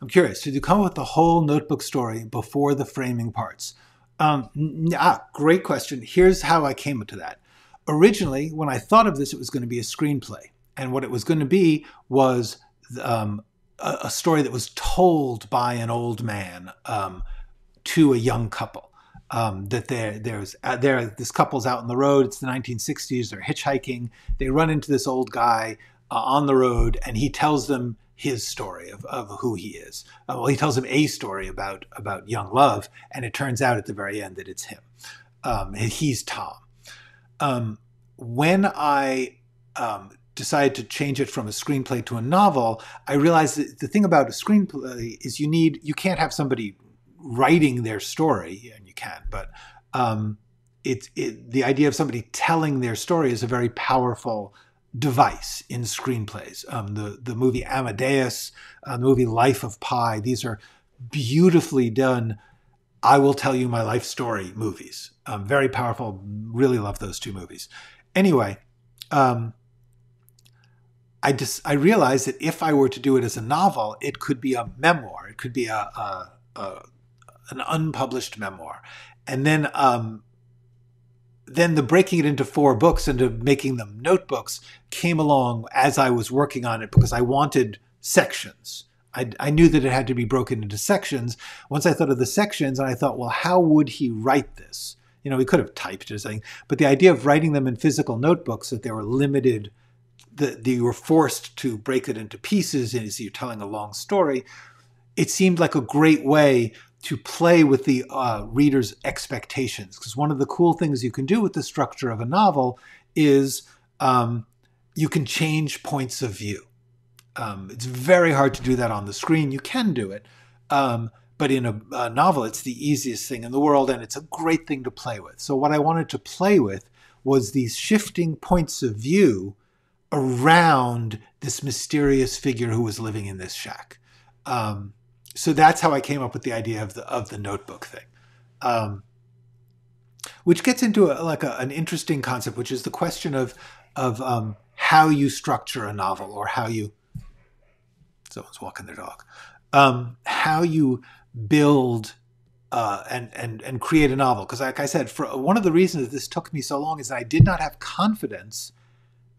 I'm curious, did you come up with the whole notebook story before the framing parts? Um, ah, great question. Here's how I came to that. Originally, when I thought of this, it was going to be a screenplay. And what it was going to be was um, a, a, story that was told by an old man um, to a young couple. Um, that there, there's uh, there, this couple's out on the road. It's the 1960s. They're hitchhiking. They run into this old guy uh, on the road, and he tells them his story of, of who he is. Uh, well, he tells them a story about about young love, and it turns out at the very end that it's him. Um, he's Tom. Um, when I um, decided to change it from a screenplay to a novel, I realized that the thing about a screenplay is you need you can't have somebody writing their story, and you can, but um, it, it the idea of somebody telling their story is a very powerful device in screenplays. Um, the the movie Amadeus, uh, the movie Life of Pi. These are beautifully done. I will tell you my life story movies. Um, very powerful. Really love those two movies. Anyway, um, I just I realized that if I were to do it as a novel, it could be a memoir. It could be a, a, a an unpublished memoir, and then um, then the breaking it into four books into making them notebooks came along as I was working on it because I wanted sections. I, I, knew that it had to be broken into sections. Once I thought of the sections, and I thought, well, how would he write this? You know, he could have typed or something, but the idea of writing them in physical notebooks that they were limited, that you were forced to break it into pieces as you're telling a long story, it seemed like a great way to play with the uh, reader's expectations. Because one of the cool things you can do with the structure of a novel is um, you can change points of view. Um, it's very hard to do that on the screen. You can do it. Um, but in a, a, novel, it's the easiest thing in the world, and it's a great thing to play with. So, what I wanted to play with was these shifting points of view around this mysterious figure who was living in this shack. Um, so that's how I came up with the idea of the of the notebook thing, um, which gets into a, like a, an interesting concept, which is the question of of um, how you structure a novel or how you someone's walking their dog, um, how you build uh, and and and create a novel. Because like I said, for one of the reasons this took me so long is that I did not have confidence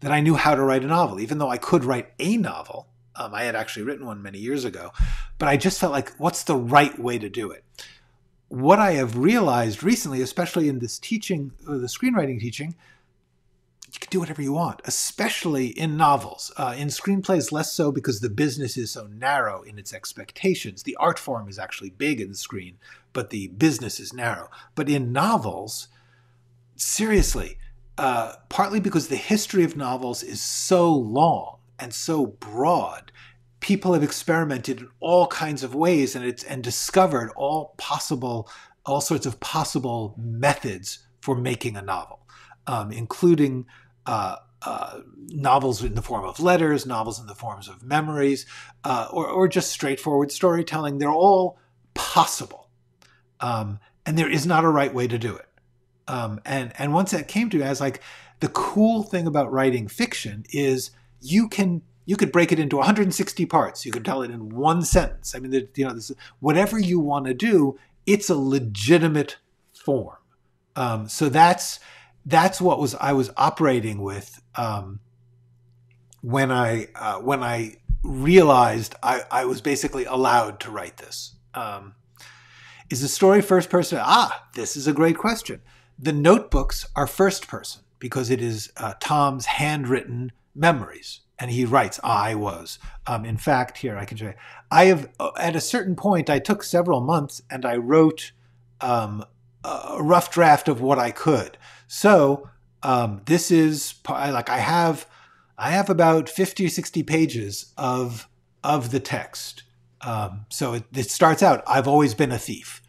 that I knew how to write a novel, even though I could write a novel. Um, I had actually written one many years ago, but I just felt like, what's the right way to do it? What I have realized recently, especially in this teaching, uh, the screenwriting teaching, you can do whatever you want, especially in novels. Uh, in screenplays, less so because the business is so narrow in its expectations. The art form is actually big in the screen, but the business is narrow. But in novels, seriously, uh, partly because the history of novels is so long and so broad. People have experimented in all kinds of ways and it's and discovered all possible, all sorts of possible methods for making a novel, um, including uh, uh, novels in the form of letters, novels in the forms of memories, uh, or, or, just straightforward storytelling. They're all possible, um, and there is not a right way to do it. Um, and and once that came to me, I was like, the cool thing about writing fiction is you can you could break it into 160 parts. You could tell it in one sentence. I mean, you know, this, whatever you want to do, it's a legitimate form. Um, so that's that's what was I was operating with um, when I uh, when I realized I, I was basically allowed to write this. Um, is the story first person? Ah, this is a great question. The notebooks are first person because it is uh, Tom's handwritten memories. And he writes, I was. Um, in fact, here I can show you. I have, uh, at a certain point, I took several months and I wrote um, a rough draft of what I could. So um, this is like I have, I have about 50 or 60 pages of, of the text. Um, so it, it, starts out, I've always been a thief.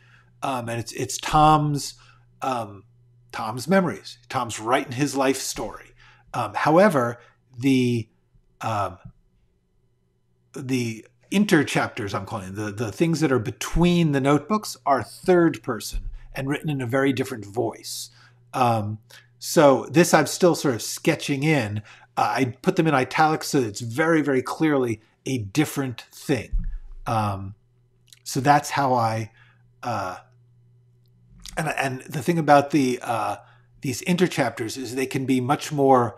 Um, and it's, it's Tom's, um, Tom's memories. Tom's writing his life story. however, the um, the inter chapters I'm calling the the things that are between the notebooks are third person and written in a very different voice. Um, so this I'm still sort of sketching in. Uh, I put them in italics so it's very very clearly a different thing. Um, so that's how I. Uh, and and the thing about the uh, these interchapters is they can be much more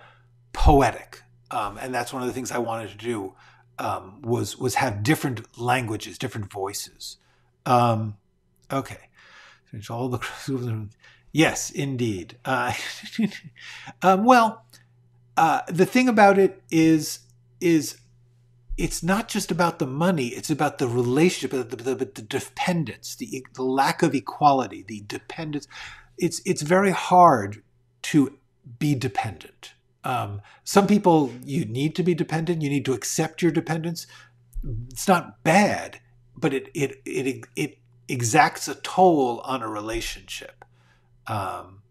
poetic, um, and that's one of the things I wanted to do um, was was have different languages, different voices. Um, okay, all the yes, indeed. Uh, um, well, uh, the thing about it is is it's not just about the money; it's about the relationship, the, the, the dependence, the, the lack of equality, the dependence. It's it's very hard to be dependent. Um, some people, you need to be dependent. You need to accept your dependence. It's not bad, but it it it it exacts a toll on a relationship. Um,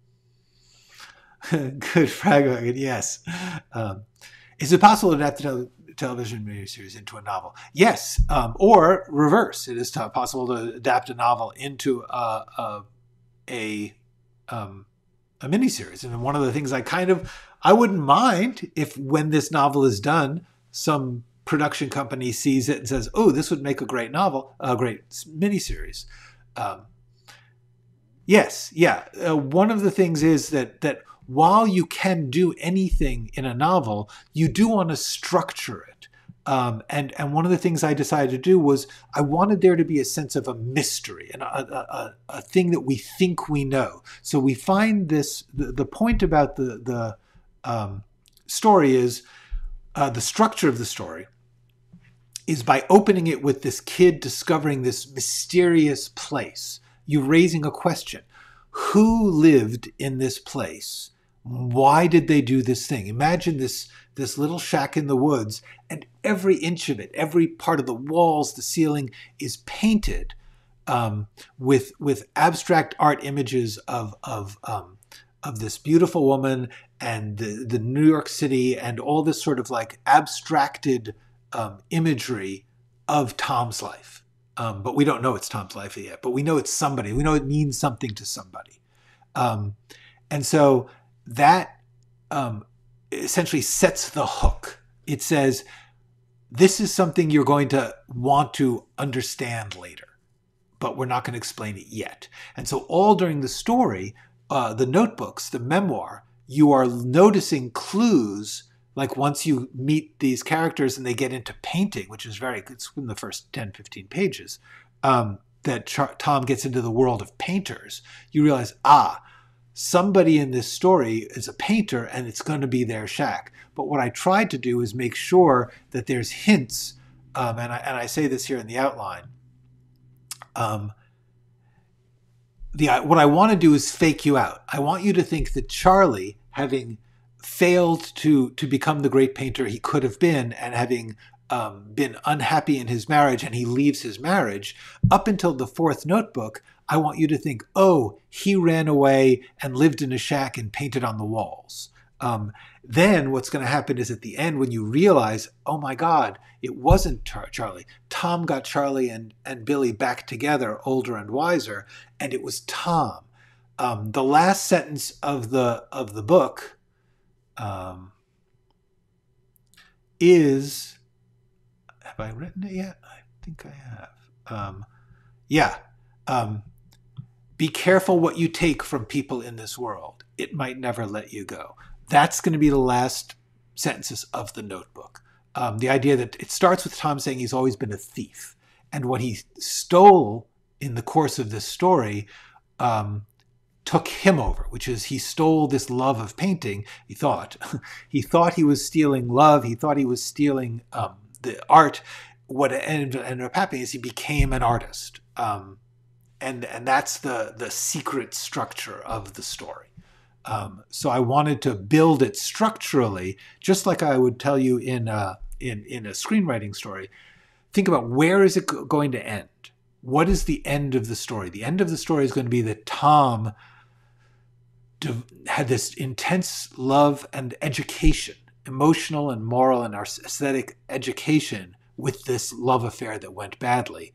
good fragment, yes. Um, is it possible to adapt the television miniseries into a novel? Yes, um, or reverse. It is possible to adapt a novel into a a, a, um, a miniseries. And one of the things I kind of I wouldn't mind if when this novel is done, some production company sees it and says, "Oh, this would make a great novel, a great miniseries." Um, yes, yeah. Uh, one of the things is that that while you can do anything in a novel, you do want to structure it. Um, and and one of the things I decided to do was I wanted there to be a sense of a mystery and a, a, a thing that we think we know. So we find this the, the point about the the um, story is uh, the structure of the story is by opening it with this kid discovering this mysterious place. You raising a question. Who lived in this place? Why did they do this thing? Imagine this, this little shack in the woods, and every inch of it, every part of the walls, the ceiling is painted um, with, with abstract art images of, of um, of this beautiful woman and the, the New York City and all this sort of like abstracted um, imagery of Tom's life. Um, but we don't know it's Tom's life yet, but we know it's somebody. We know it means something to somebody. Um, and so that um, essentially sets the hook. It says, this is something you're going to want to understand later, but we're not going to explain it yet. And so, all during the story, uh, the notebooks, the memoir, you are noticing clues. Like once you meet these characters and they get into painting, which is very, it's in the first 10, 15 pages, um, that Char- Tom gets into the world of painters, you realize, ah, somebody in this story is a painter and it's going to be their shack. But what I tried to do is make sure that there's hints, um, and, I, and I say this here in the outline, um, the what I want to do is fake you out. I want you to think that Charlie, having failed to to become the great painter he could have been, and having um, been unhappy in his marriage, and he leaves his marriage, up until the fourth notebook, I want you to think, oh, he ran away and lived in a shack and painted on the walls. Um, then what's going to happen is at the end when you realize, oh my God, it wasn't Char- Charlie. Tom got Charlie and, and Billy back together, older and wiser, and it was Tom. Um, the last sentence of the of the book um, is have I written it yet? I think I have. Um, yeah. Um, be careful what you take from people in this world. It might never let you go. That's going to be the last sentences of the notebook. Um, the idea that it starts with Tom saying he's always been a thief. And what he stole in the course of this story um, took him over, which is he stole this love of painting. He thought he thought he was stealing love. He thought he was stealing um, the art. What ended, up happening is he became an artist, um, and and that's the the secret structure of the story. Um, so I wanted to build it structurally, just like I would tell you in a, in in a screenwriting story. Think about where is it going to end? What is the end of the story? The end of the story is going to be that Tom had this intense love and education, emotional and moral and aesthetic education with this love affair that went badly.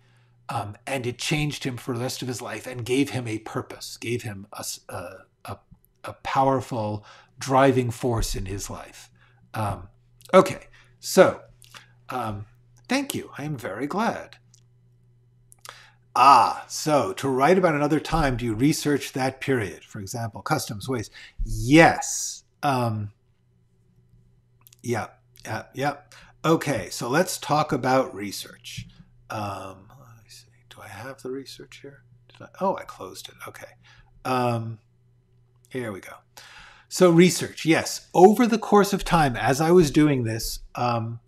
Um, and it changed him for the rest of his life and gave him a purpose, gave him a, a, a powerful driving force in his life. Um, okay, so um, thank you. I am very glad. Ah, so to write about another time, do you research that period? For example, customs, ways. Yes. Um, yeah, yeah, yeah. Okay, so let's talk about research. Um, let me see. Do I have the research here? I, oh, I closed it. Okay. Um, here we go. So research, yes. Over the course of time, as I was doing this, um,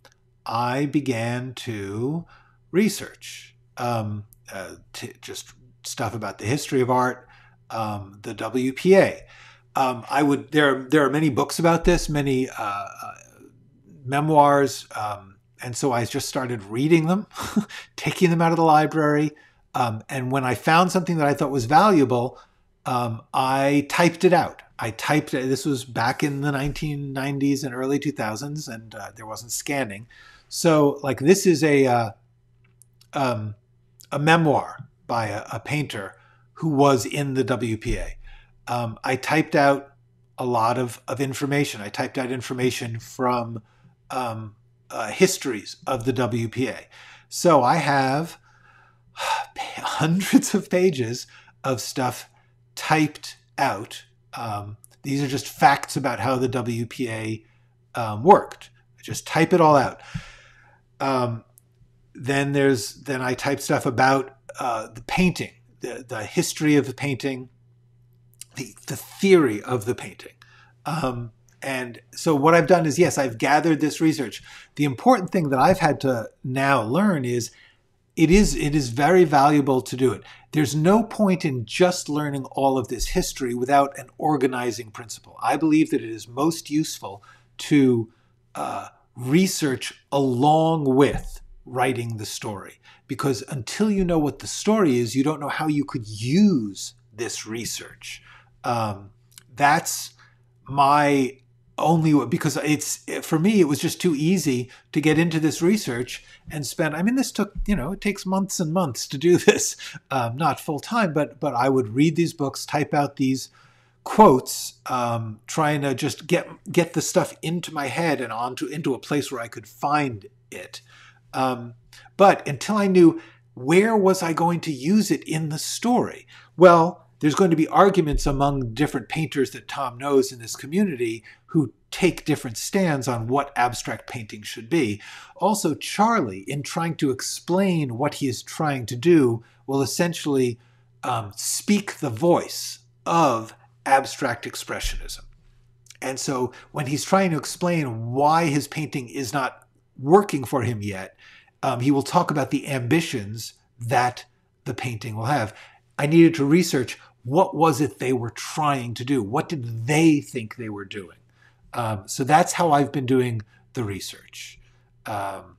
I began to research um, uh, just stuff about the history of art, um, the WPA. Um, I would there. There are many books about this, many uh, uh, memoirs, um, and so I just started reading them, taking them out of the library. Um, and when I found something that I thought was valuable, um, I typed it out. I typed it. This was back in the 1990s and early 2000s, and uh, there wasn't scanning. So, like, this is a uh, um, a memoir by a, a, painter who was in the WPA. Um, I typed out a lot of, of information. I typed out information from um, uh, histories of the WPA. So I have hundreds of pages of stuff typed out. Um, these are just facts about how the WPA um, worked. I just type it all out. Um, then there's then I type stuff about uh, the painting, the, the history of the painting, the, the theory of the painting. Um, and so what I've done is, yes, I've gathered this research. The important thing that I've had to now learn is it is it is very valuable to do it. There's no point in just learning all of this history without an organizing principle. I believe that it is most useful to uh, research along with writing the story. Because until you know what the story is, you don't know how you could use this research. Um, that's my only because it's for me it was just too easy to get into this research and spend i mean this took you know it takes months and months to do this. Um, not full time but but i would read these books type out these quotes um, trying to just get get the stuff into my head and onto into a place where i could find it um, but until i knew where was i going to use it in the story well there's going to be arguments among different painters that Tom knows in this community who take different stands on what abstract painting should be. Also, Charlie, in trying to explain what he is trying to do, will essentially um, speak the voice of abstract expressionism. And so, when he's trying to explain why his painting is not working for him yet, um, he will talk about the ambitions that the painting will have. I needed to research what was it they were trying to do? What did they think they were doing? Um, so that's how I've been doing the research. Um,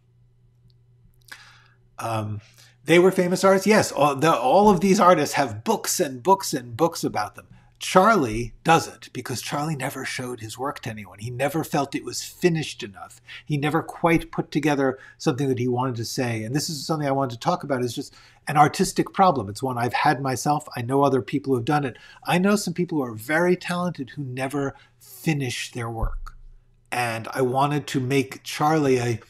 um, they were famous artists. Yes, all, the, all of these artists have books and books and books about them. Charlie doesn't because Charlie never showed his work to anyone. He never felt it was finished enough. He never quite put together something that he wanted to say. And this is something I wanted to talk about is just an artistic problem. It's one I've had myself. I know other people who have done it. I know some people who are very talented who never finish their work. And I wanted to make Charlie a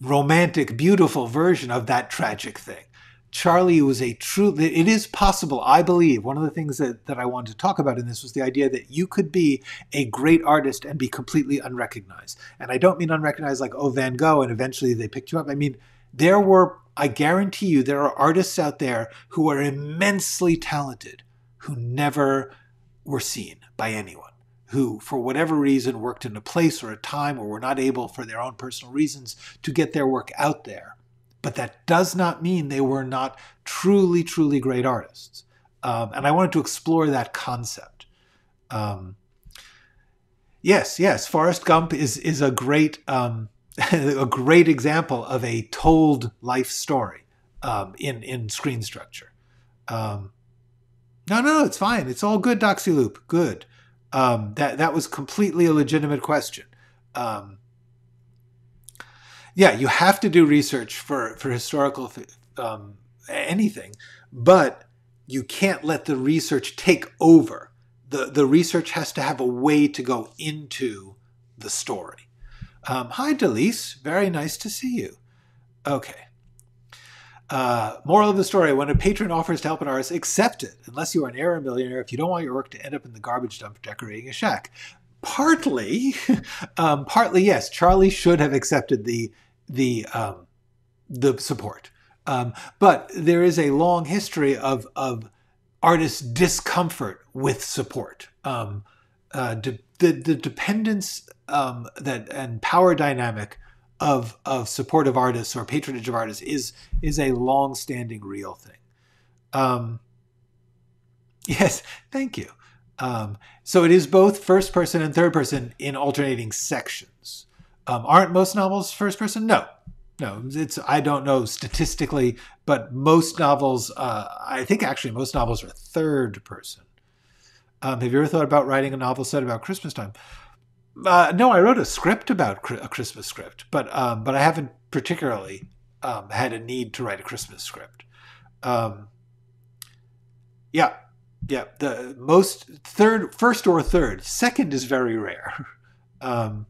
romantic, beautiful version of that tragic thing. Charlie was a true, it is possible, I believe. One of the things that, that I wanted to talk about in this was the idea that you could be a great artist and be completely unrecognized. And I don't mean unrecognized like, oh, Van Gogh, and eventually they picked you up. I mean, there were, I guarantee you, there are artists out there who are immensely talented who never were seen by anyone, who, for whatever reason, worked in a place or a time or were not able, for their own personal reasons, to get their work out there but that does not mean they were not truly, truly great artists. Um, and I wanted to explore that concept. Um, yes, yes, Forrest Gump is is a great um, a great example of a told life story um, in in screen structure. Um, no, no, it's fine. It's all good, Doxy Loop. Good. Um, that that was completely a legitimate question. Um, yeah, you have to do research for for historical um, anything, but you can't let the research take over. the The research has to have a way to go into the story. Um, hi, Delise. Very nice to see you. Okay. Uh, moral of the story: When a patron offers to help an artist, accept it, unless you are an heir or millionaire. If you don't want your work to end up in the garbage dump decorating a shack, partly, um, partly yes, Charlie should have accepted the the um, the support, um, but there is a long history of of artists' discomfort with support. Um, uh, de- the the dependence um, that and power dynamic of of support of artists or patronage of artists is is a long standing real thing. Um, yes, thank you. Um, so it is both first person and third person in alternating sections. Um, aren't most novels first person? No, no. It's I don't know statistically, but most novels, uh, I think actually most novels are third person. Um, have you ever thought about writing a novel set about Christmas time? Uh, no, I wrote a script about a Christmas script, but um, but I haven't particularly um, had a need to write a Christmas script. Um, yeah, yeah. The most third, first or third, second is very rare. Um,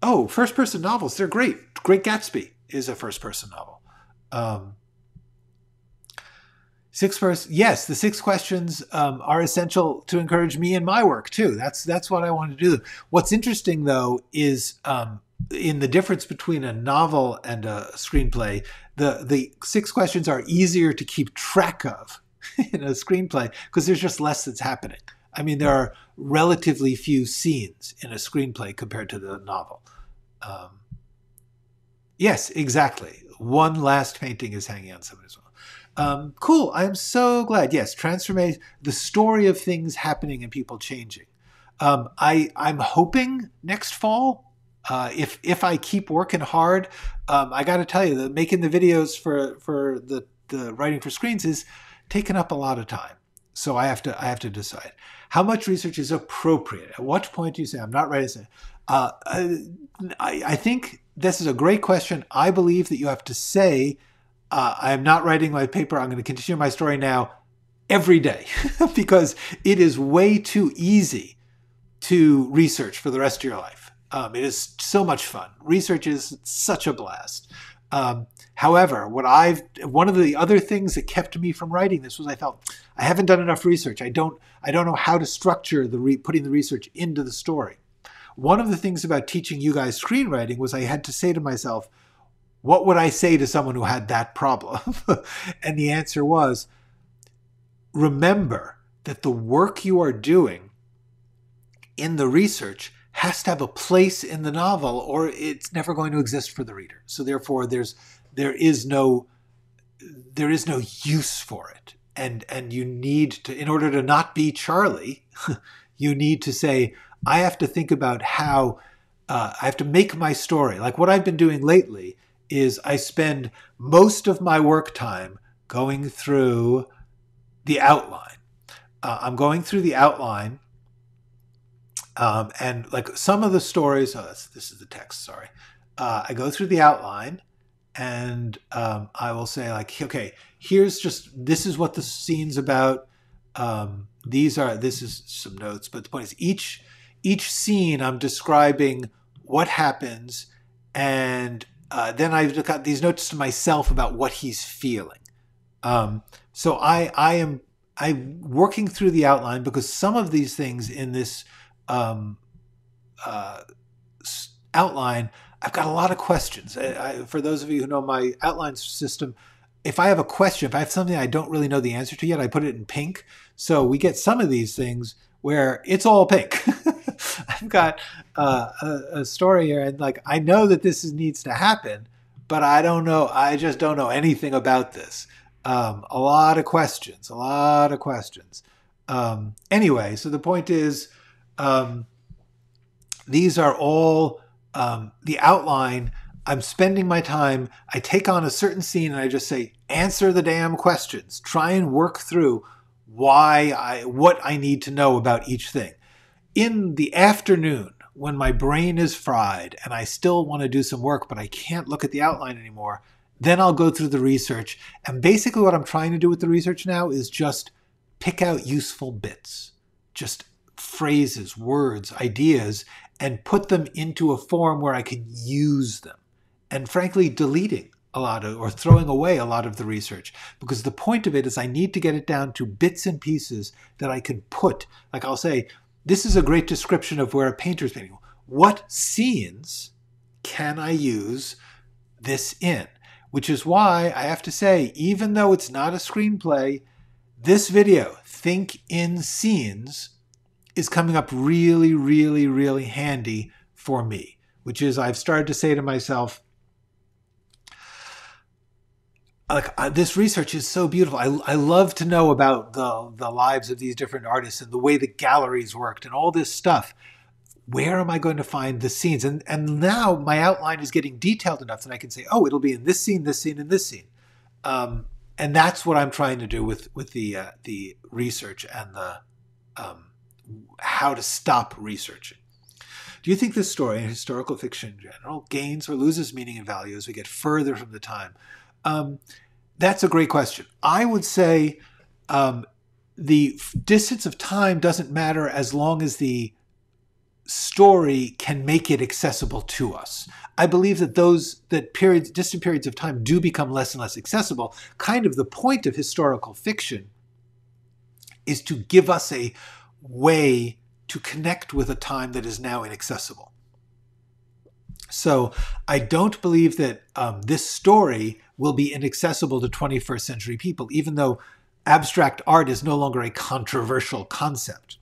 oh, first person novels, they're great. Great Gatsby is a first person novel. Um, Six first, yes, the six questions um, are essential to encourage me in my work too. That's that's what I want to do. What's interesting though is um, in the difference between a novel and a screenplay. The the six questions are easier to keep track of in a screenplay because there's just less that's happening. I mean, there are relatively few scenes in a screenplay compared to the novel. Um, yes, exactly. One last painting is hanging on somebody's wall. Um, cool. I'm so glad. Yes, transformation, the story of things happening and people changing. Um, I, I'm hoping next fall, uh, if if I keep working hard, um, I got to tell you that making the videos for for the the writing for screens is taking up a lot of time. So I have to I have to decide how much research is appropriate. At what point do you say I'm not ready to? Uh, I, I think this is a great question. I believe that you have to say uh, I'm not writing my paper. I'm going to continue my story now every day because it is way too easy to research for the rest of your life. Um, it is so much fun. Research is such a blast. Um, however, what I've one of the other things that kept me from writing this was I felt I haven't done enough research. I don't I don't know how to structure the re- putting the research into the story. One of the things about teaching you guys screenwriting was I had to say to myself, what would I say to someone who had that problem? and the answer was remember that the work you are doing in the research has to have a place in the novel or it's never going to exist for the reader. So therefore there's there is no there is no use for it. And and you need to in order to not be Charlie, you need to say I have to think about how uh, I have to make my story. Like what I've been doing lately is I spend most of my work time going through the outline. Uh, I'm going through the outline, um, and like some of the stories. Oh, this is the text. Sorry. Uh, I go through the outline, and um, I will say like, okay, here's just this is what the scene's about. Um, these are this is some notes, but the point is each each scene I'm describing what happens and uh, then I've got these notes to myself about what he's feeling. Um, so I I am I'm working through the outline because some of these things in this um, uh, outline I've got a lot of questions. I, I, for those of you who know my outline system, if I have a question, if I have something I don't really know the answer to yet, I put it in pink. So we get some of these things where it's all pink. I've got uh, a, a, story here, and like I know that this is, needs to happen, but I don't know. I just don't know anything about this. Um, a lot of questions, a lot of questions. Um, anyway, so the point is, um, these are all um, the outline. I'm spending my time. I take on a certain scene and I just say, answer the damn questions. Try and work through why I what I need to know about each thing. In the afternoon, when my brain is fried and I still want to do some work, but I can't look at the outline anymore, then I'll go through the research. And basically, what I'm trying to do with the research now is just pick out useful bits, just phrases, words, ideas, and put them into a form where I can use them. And frankly, deleting a lot of, or throwing away a lot of the research because the point of it is I need to get it down to bits and pieces that I can put. Like I'll say, this is a great description of where a painter's painting. What scenes can I use this in? Which is why I have to say, even though it's not a screenplay, this video, Think in Scenes, is coming up really, really, really handy for me. Which is, I've started to say to myself, like uh, this research is so beautiful. I, I love to know about the the lives of these different artists and the way the galleries worked and all this stuff. Where am I going to find the scenes? And and now my outline is getting detailed enough that I can say, oh, it'll be in this scene, this scene, and this scene. Um, and that's what I'm trying to do with with the uh, the research and the um, how to stop researching. Do you think this story, and historical fiction in general, gains or loses meaning and value as we get further from the time? Um, that's a great question. I would say um, the distance of time doesn't matter as long as the story can make it accessible to us. I believe that those that periods, distant periods of time, do become less and less accessible. Kind of the point of historical fiction is to give us a way to connect with a time that is now inaccessible. So I don't believe that um, this story will be inaccessible to 21st century people, even though abstract art is no longer a controversial concept.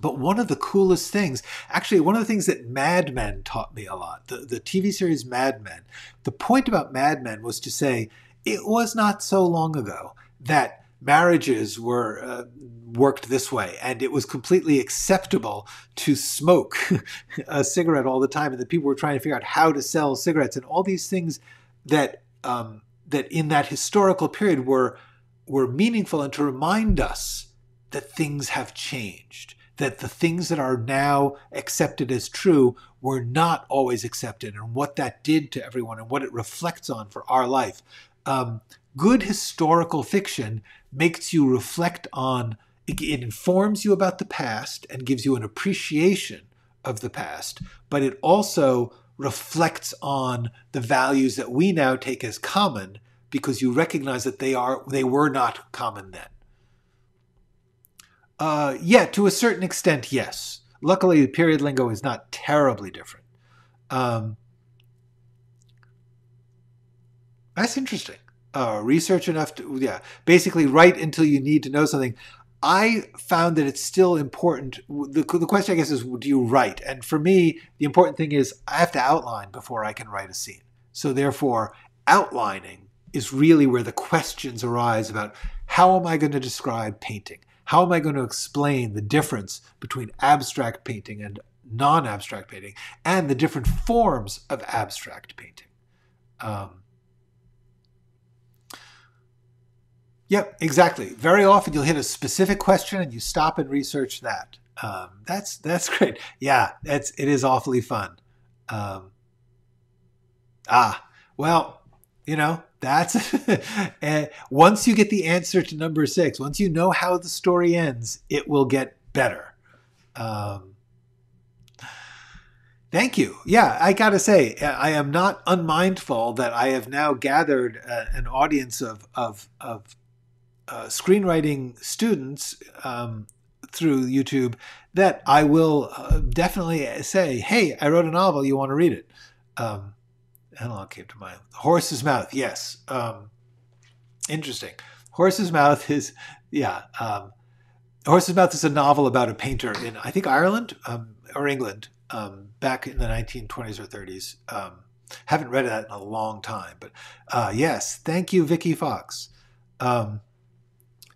But one of the coolest things, actually, one of the things that Mad Men taught me a lot, the, the TV series Mad Men, the point about Mad Men was to say it was not so long ago that marriages were uh, worked this way and it was completely acceptable to smoke a cigarette all the time and the people were trying to figure out how to sell cigarettes and all these things that um, that in that historical period were were meaningful and to remind us that things have changed that the things that are now accepted as true were not always accepted and what that did to everyone and what it reflects on for our life. Um, good historical fiction makes you reflect on it, informs you about the past and gives you an appreciation of the past but it also reflects on the values that we now take as common because you recognize that they are they were not common then. Uh, yeah to a certain extent yes. Luckily the period lingo is not terribly different. Um, that's interesting uh, research enough to yeah basically write until you need to know something. I found that it's still important. The, the question i guess is do you write? And for me the important thing is i have to outline before i can write a scene. So therefore outlining is really where the questions arise about how am i going to describe painting? How am i going to explain the difference between abstract painting and non-abstract painting and the different forms of abstract painting? Um, Yep, exactly. Very often you'll hit a specific question and you stop and research that. Um, that's that's great. Yeah, it's it is awfully fun. Um, ah, well, you know that's and once you get the answer to number six, once you know how the story ends, it will get better. Um, Thank you. Yeah, I got to say, I am not unmindful that I have now gathered uh, an audience of, of, of uh, screenwriting students um, through YouTube that I will uh, definitely say, "Hey, I wrote a novel. You want to read it?" Um, how came to mind? Horse's Mouth. Yes. Um, interesting. Horse's Mouth is yeah. Um, Horse's Mouth is a novel about a painter in I think Ireland um, or England um, back in the 1920s or 30s. Um, haven't read that in a long time, but uh, yes, thank you, Vicky Fox. Um,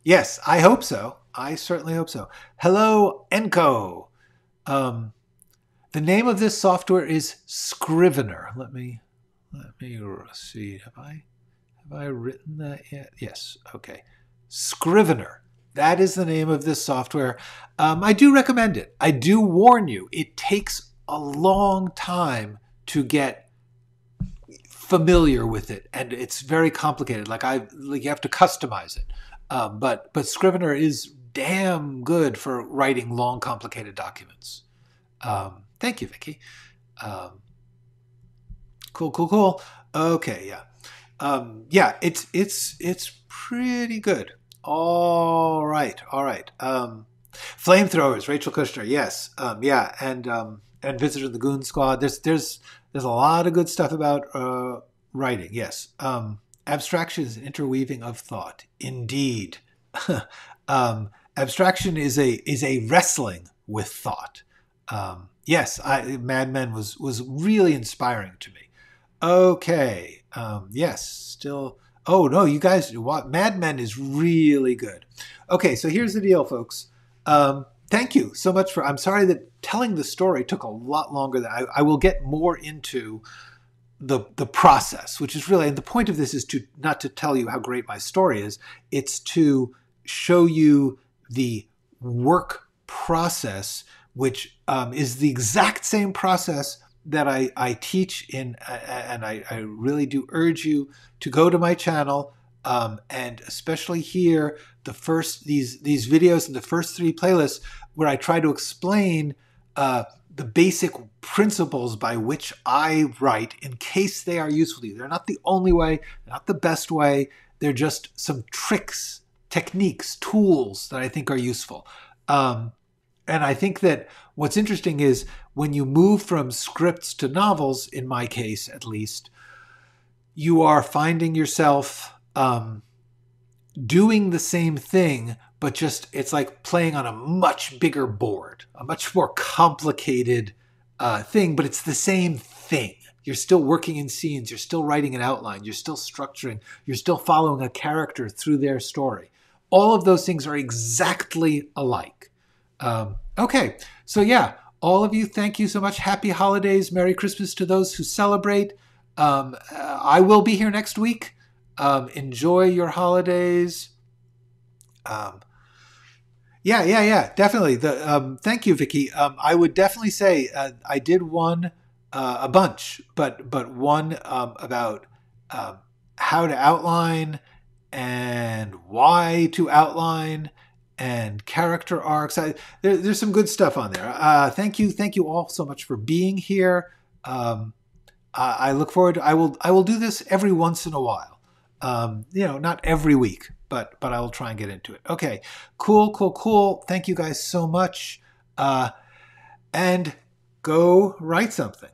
Yes, I hope so. I certainly hope so. Hello, Enco. Um, the name of this software is Scrivener. Let me let me see. Have I have I written that yet? Yes. Okay. Scrivener. That is the name of this software. Um, I do recommend it. I do warn you, it takes a long time to get familiar with it, and it's very complicated. Like I, like you have to customize it. Um, but but Scrivener is damn good for writing long, complicated documents. Um, thank you, Vicky. Um, cool, cool, cool. Okay, yeah, um, yeah. It's it's it's pretty good. All right, all right. Um, Flamethrowers, Rachel Kushner, yes, um, yeah, and um, and Visit from the Goon Squad. There's there's there's a lot of good stuff about uh, writing. Yes, um, abstraction is an interweaving of thought. Indeed, um, abstraction is a is a wrestling with thought. Um, yes, I, Mad Men was was really inspiring to me. Okay, um, yes, still. Oh no, you guys, what Mad Men is really good. Okay, so here's the deal, folks. Um, thank you so much for. I'm sorry that telling the story took a lot longer. Than I, I will get more into the the process, which is really and the point of this is to not to tell you how great my story is. It's to show you the work process, which um, is the exact same process that I, I teach in, uh, and I, I really do urge you to go to my channel. Um, and especially here, the first these these videos in the first three playlists where I try to explain uh, the basic principles by which I write in case they are useful to you. They're not the only way, not the best way. They're just some tricks, techniques, tools that I think are useful. Um, and I think that what's interesting is when you move from scripts to novels, in my case at least, you are finding yourself um, doing the same thing, but just it's like playing on a much bigger board, a much more complicated uh, thing, but it's the same thing. You're still working in scenes, you're still writing an outline, you're still structuring, you're still following a character through their story. All of those things are exactly alike. Um, okay, so yeah, all of you, thank you so much. Happy holidays, Merry Christmas to those who celebrate. Um, uh, I will be here next week. Um, enjoy your holidays. Um, yeah, yeah, yeah, definitely. The um, thank you, Vicky. Um, I would definitely say uh, I did one uh, a bunch, but but one um, about um, how to outline and why to outline and character arcs. I, there, there's some good stuff on there. Uh, thank you, thank you all so much for being here. Um, I look forward. To, I will. I will do this every once in a while. Um, you know, not every week, but but I will try and get into it. Okay, cool, cool, cool. Thank you guys so much, uh, and go write something.